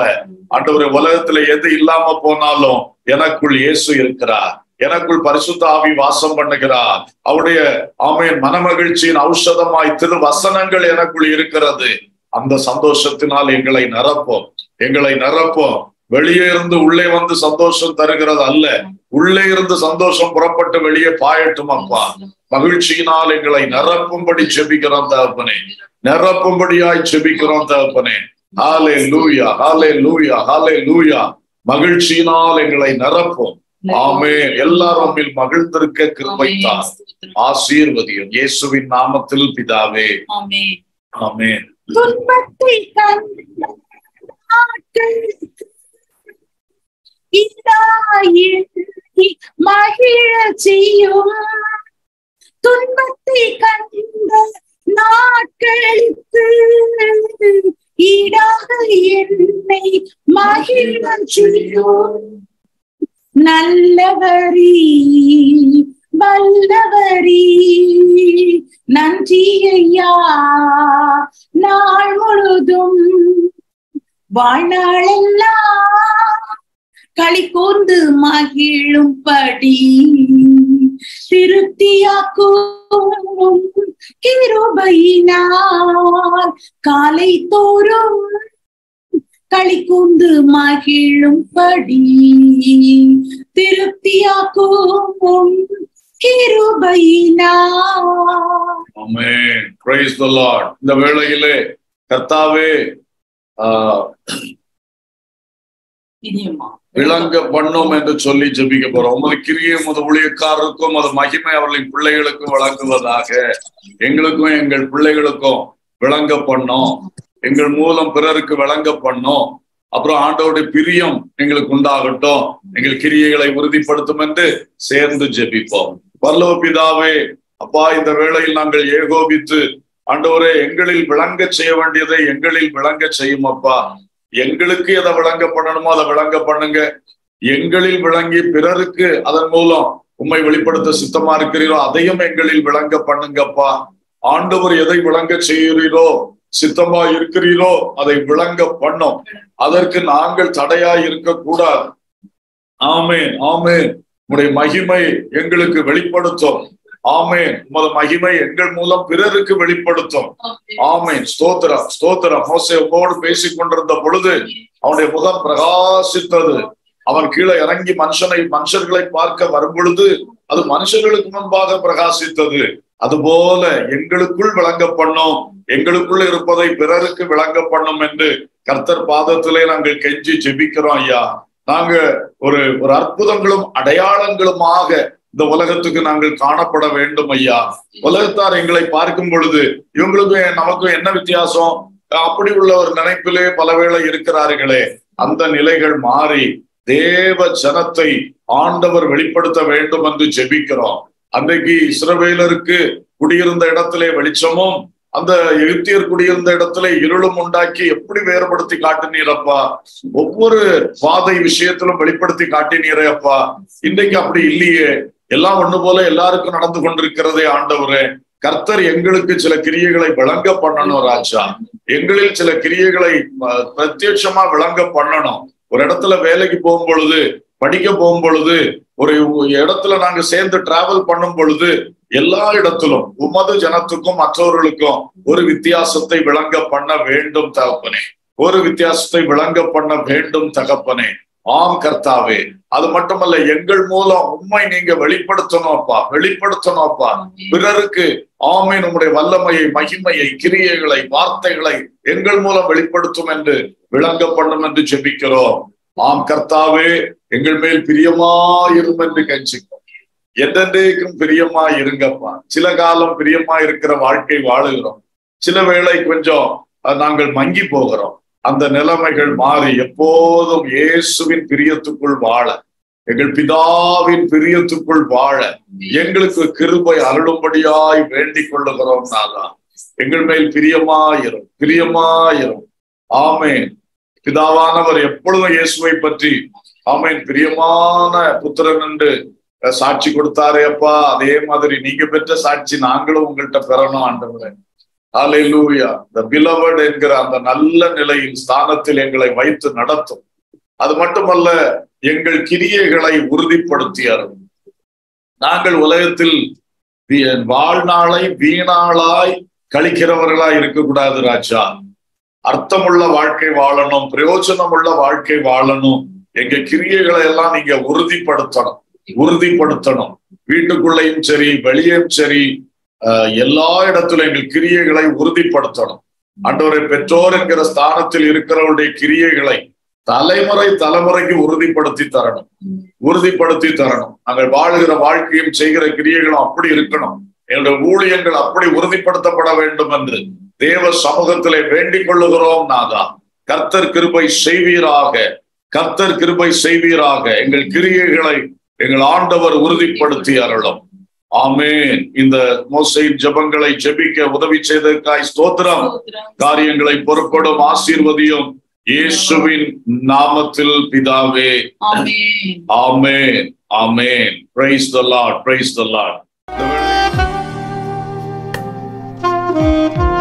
ஆண்டவரே உலகத்துல எது இல்லாம போனாலும் எனக்குள் இயேசு இருக்கிறார். எனக்குள் பரிசுத்த ஆவி வாசம் பண்ணுகிறார். அவருடைய ஆமையின் மனமகிழ்ச்சியின் ஔஷதமாய் திரு வசனங்கள் எனக்குள் இருக்கிறது. அந்த சந்தோஷத்தினால் எங்களை நிரப்போம். எங்களை நிரப்போம். வெளியே இருந்து உள்ளே வந்து சந்தோஷம் தருகிறது அல்ல. உள்ளே இருந்து சந்தோஷம் புறப்பட்டு வெளியே பாயட்டும் அப்பா. மகிழ்ச்சியினால் எங்களை நிரப்பும்படி செபிக்கிறோம் தகப்பனே. நிரப்பும்படியாய் செபிக்கிறோம் தகப்பனே. ஹாலே லூயா ஹாலே லூயா ஹாலே லூயா மகிழ்ச்சியினால் எங்களை நிரப்பும். ஆமே எல்லாரும் மகிழ்ந்திருக்க கிருபைத்தான் ஆசீர்வதியும். இயேசுவின் நாமத்தில் பிதாவே.
ஆமென். துன்பத்தை கண்ட மகிழ செய்யும் துன்பத்தை கண்ட நாட்களுக்கு ஈடாக என்னை மகிழச் செய்யும் நல்லவரீ வல்லவரி நன்றி ஐயா நாள் முழுதும் வாழ்நாளெல்லாம் களி கூர்ந்து மகிழும்படி திருப்தியாக்கும் கிருபையினால் காலை தோறும் களி கூர்ந்து மகிழும்படி திருப்தியாக்கும்
இந்த வேளையிலே கர்த்தாவே விளங்க பண்ணும் என்று சொல்லி ஜெபிக்க போறோம். உமது கிரியை உமது ஊழியக்காரருக்கும் அது மகிமை அவர்களின் பிள்ளைகளுக்கும் வழங்குவதாக எங்களுக்கும் எங்கள் பிள்ளைகளுக்கும் விளங்க பண்ணோம். எங்கள் மூலம் பிறருக்கு விளங்க பண்ணோம். அப்புறம் ஆண்டவருடைய பிரியம் எங்களுக்கு உண்டாகட்டும். எங்கள் கிரியைகளை உறுதிப்படுத்தும் என்று சேர்ந்து ஜெபிப்போம். பல்லவ பிதாவே அப்பா இந்த வேளையில் நாங்கள் ஏகோபித்து ஆண்டவரே எங்களில் விளங்க செய்ய வேண்டியதை எங்களில் விளங்க செய்யும் அப்பா. எங்களுக்கு எதை விளங்க பண்ணணுமோ அதை விளங்க பண்ணுங்க. எங்களில் விளங்கி பிறருக்கு அதன் மூலம் உண்மை வெளிப்படுத்த சித்தமா இருக்கிறீரோ அதையும் எங்களில் விளங்க பண்ணுங்கப்பா ஆண்டவர் எதை விளங்க செய்கிறீரோ சித்தமா இருக்கிறீரோ அதை விளங்க பண்ணும். அதற்கு நாங்கள் தடையா இருக்கக்கூடாது. ஆமே ஆமே உடைய மகிமை எங்களுக்கு வெளிப்படுத்தும். ஆமேன். உமது மகிமை எங்கள் மூலம் பிறருக்கு வெளிப்படுத்தும். ஆமேன். ஸ்தோத்திரம். ஸ்தோத்திரம். மோசை உம்மோடு பேசிக் கொண்டிருந்த பொழுது அவனுடைய முகம் பிரகாசித்தது. அவன் கீழே இறங்கி மனுஷனை மனுஷர்களை பார்க்க வரும் பொழுது அது மனுஷர்களுக்கு முன்பாக பிரகாசித்தது. அதுபோல எங்களுக்குள் விளங்க பண்ணும் எங்களுக்குள்ள இருப்பதை பிறருக்கு விளங்க பண்ணும் என்று கர்த்தர் பாதத்திலே நாங்கள் கெஞ்சி ஜெபிக்கிறோம் ஐயா. நாங்க ஒரு ஒரு அற்புதங்களும் அடையாளங்களுமாக இந்த உலகத்துக்கு நாங்கள் காணப்பட வேண்டும் ஐயா. உலகத்தார் எங்களை பார்க்கும் பொழுது இவங்களுக்கும் நமக்கும் என்ன வித்தியாசம்? அப்படி உள்ள ஒரு நினைப்பிலே பலவேளை இருக்கிறார்களே. அந்த நிலைகள் மாறி தேவ ஜனத்தை ஆண்டவர் வெளிப்படுத்த வேண்டும் என்று ஜெபிக்கிறோம். அன்றைக்கு இஸ்ரவேலருக்கு குடியிருந்த இடத்திலே வெளிச்சமும் அந்த எகிப்தியர் குடியிருந்த இடத்துல இருளும் உண்டாக்கி எப்படி வேறுபடுத்தி காட்டினீரப்பா ஒவ்வொரு பாதை விஷயத்திலும் வெளிப்படுத்தி காட்டினீரே அப்பா. இன்னைக்கு அப்படி இல்லையே. எல்லாம் ஒண்ணு போல எல்லாருக்கும் நடந்து கொண்டிருக்கிறதே ஆண்டவரே. கர்த்தர் எங்களுக்கு சில கிரியைகளை விளங்க பண்ணணும் ராஜா. எங்களில் சில கிரியைகளை அஹ், பிரத்யட்சமா விளங்க பண்ணணும். ஒரு இடத்துல வேலைக்கு போகும் பொழுது படிக்க போகும் பொழுது ஒரு இடத்துல நாங்க சேர்ந்து டிராவல் பண்ணும் பொழுது எல்லா இடத்திலும் உமது ஜனத்துக்கும் மற்றவர்களுக்கும் ஒரு வித்தியாசத்தை விளங்க பண்ண வேண்டும் தகப்பனே. ஒரு வித்தியாசத்தை விளங்க பண்ண வேண்டும் தகப்பனே. ஆம் கர்த்தாவே அது மட்டுமல்ல எங்கள் மூலம் உண்மை நீங்க வெளிப்படுத்தணும்ப்பா வெளிப்படுத்தணும்ப்பா பிறருக்கு ஆமை நம்முடைய வல்லமையை மகிமையை கிரியைகளை வார்த்தைகளை எங்கள் மூலம் வெளிப்படுத்தும் என்று விளங்க பண்ணும் என்று ஜெபிக்கிறோம். ஆம் கர்த்தாவே எங்கள் மேல் பிரியமாயிரும் என்று கஞ்சிக்கும் என்றென்றைக்கும் பிரியமா இருங்கப்பா. சில காலம் பிரியமா இருக்கிற வாழ்க்கை வாழுகிறோம். சில வேளை கொஞ்சம் நாங்கள் மங்கி போகிறோம். அந்த நிலைமைகள் மாறி எப்போதும் இயேசுவின் பிரியத்துக்குள் வாழ எங்கள் பிதாவின் பிரியத்துக்குள் வாழ எங்களுக்கு கிருபை அருளும்படியாய் வேண்டிக் கொள்ளுகிறோம் நாதா. எங்கள் மேல் பிரியமாயிரும் பிரியமாயிரும் ஆமேன். பிதாவானவர் எப்பொழுதும் இயேசுவை பற்றி ஆமையின் பிரியமான புத்திரன் என்று சாட்சி கொடுத்தாரு அப்பா. அதே மாதிரி நீங்க பெற்ற சாட்சி நாங்களும் உங்கள்கிட்ட பெறணும் ஆண்டவரே. ஹalleluya the beloved என்கிற அந்த நல்ல நிலையில் ஸ்தானத்தில் எங்களை வைத்து நடத்தும். அது மட்டுமல்ல எங்கள் கிரியைகளை உறுதிப்படுத்தி அருள் நாங்கள் உலகத்தில் வாழ்நாளை வீணாளாய் கழிக்கிறவர்களாய் இருக்கக்கூடாது ராஜா. அர்த்தமுள்ள வாழ்க்கை வாழணும் பிரயோஜனமுள்ள வாழ்க்கை வாழணும். எங்க கிரியைகளை எல்லாம் நீங்க உறுதிப்படுத்தணும். உறுதிப்படுத்தணும். வீட்டுக்குள்ளேயும் சரி வெளியும் சரி எல்லா இடத்திலும் எங்கள் கிரியைகளை உறுதிப்படுத்தணும். ஆண்டவரை பெற்றோர் என்கிற ஸ்தானத்தில் இருக்கிறவருடைய கிரியைகளை தலைமுறை தலைமுறைக்கு உறுதிப்படுத்தி தரணும். உறுதிப்படுத்தி தரணும். நாங்கள் வாழ்கிற வாழ்க்கையும் செய்கிற கிரியைகளும் அப்படி இருக்கணும். எங்களுடைய ஊழியங்கள் அப்படி உறுதிப்படுத்தப்பட வேண்டும் என்று. தேவ சமூகத்திலே வேண்டிக் கொள்ளுகிறோம் நாதா. கர்த்தர் கிருபை செய்வீராக. கர்த்தர் கிருபை செய்வீராக. எங்கள் கிரியைகளை எங்கள் ஆண்டவர் உறுதிப்படுத்தி அருளும். ஆமேன். இந்த மோசையின் ஜெபங்களை ஜெபிக்க உதவி செய்ததற்காய் ஸ்தோத்திரம். காரியங்களை பொறுப்படும் ஆசீர்வதியும் இயேசுவின் நாமத்தில் பிதாவே.
ஆமென்.
ஆமேன். ஆமேன். Praise the Lord praise the Lord
Thank you.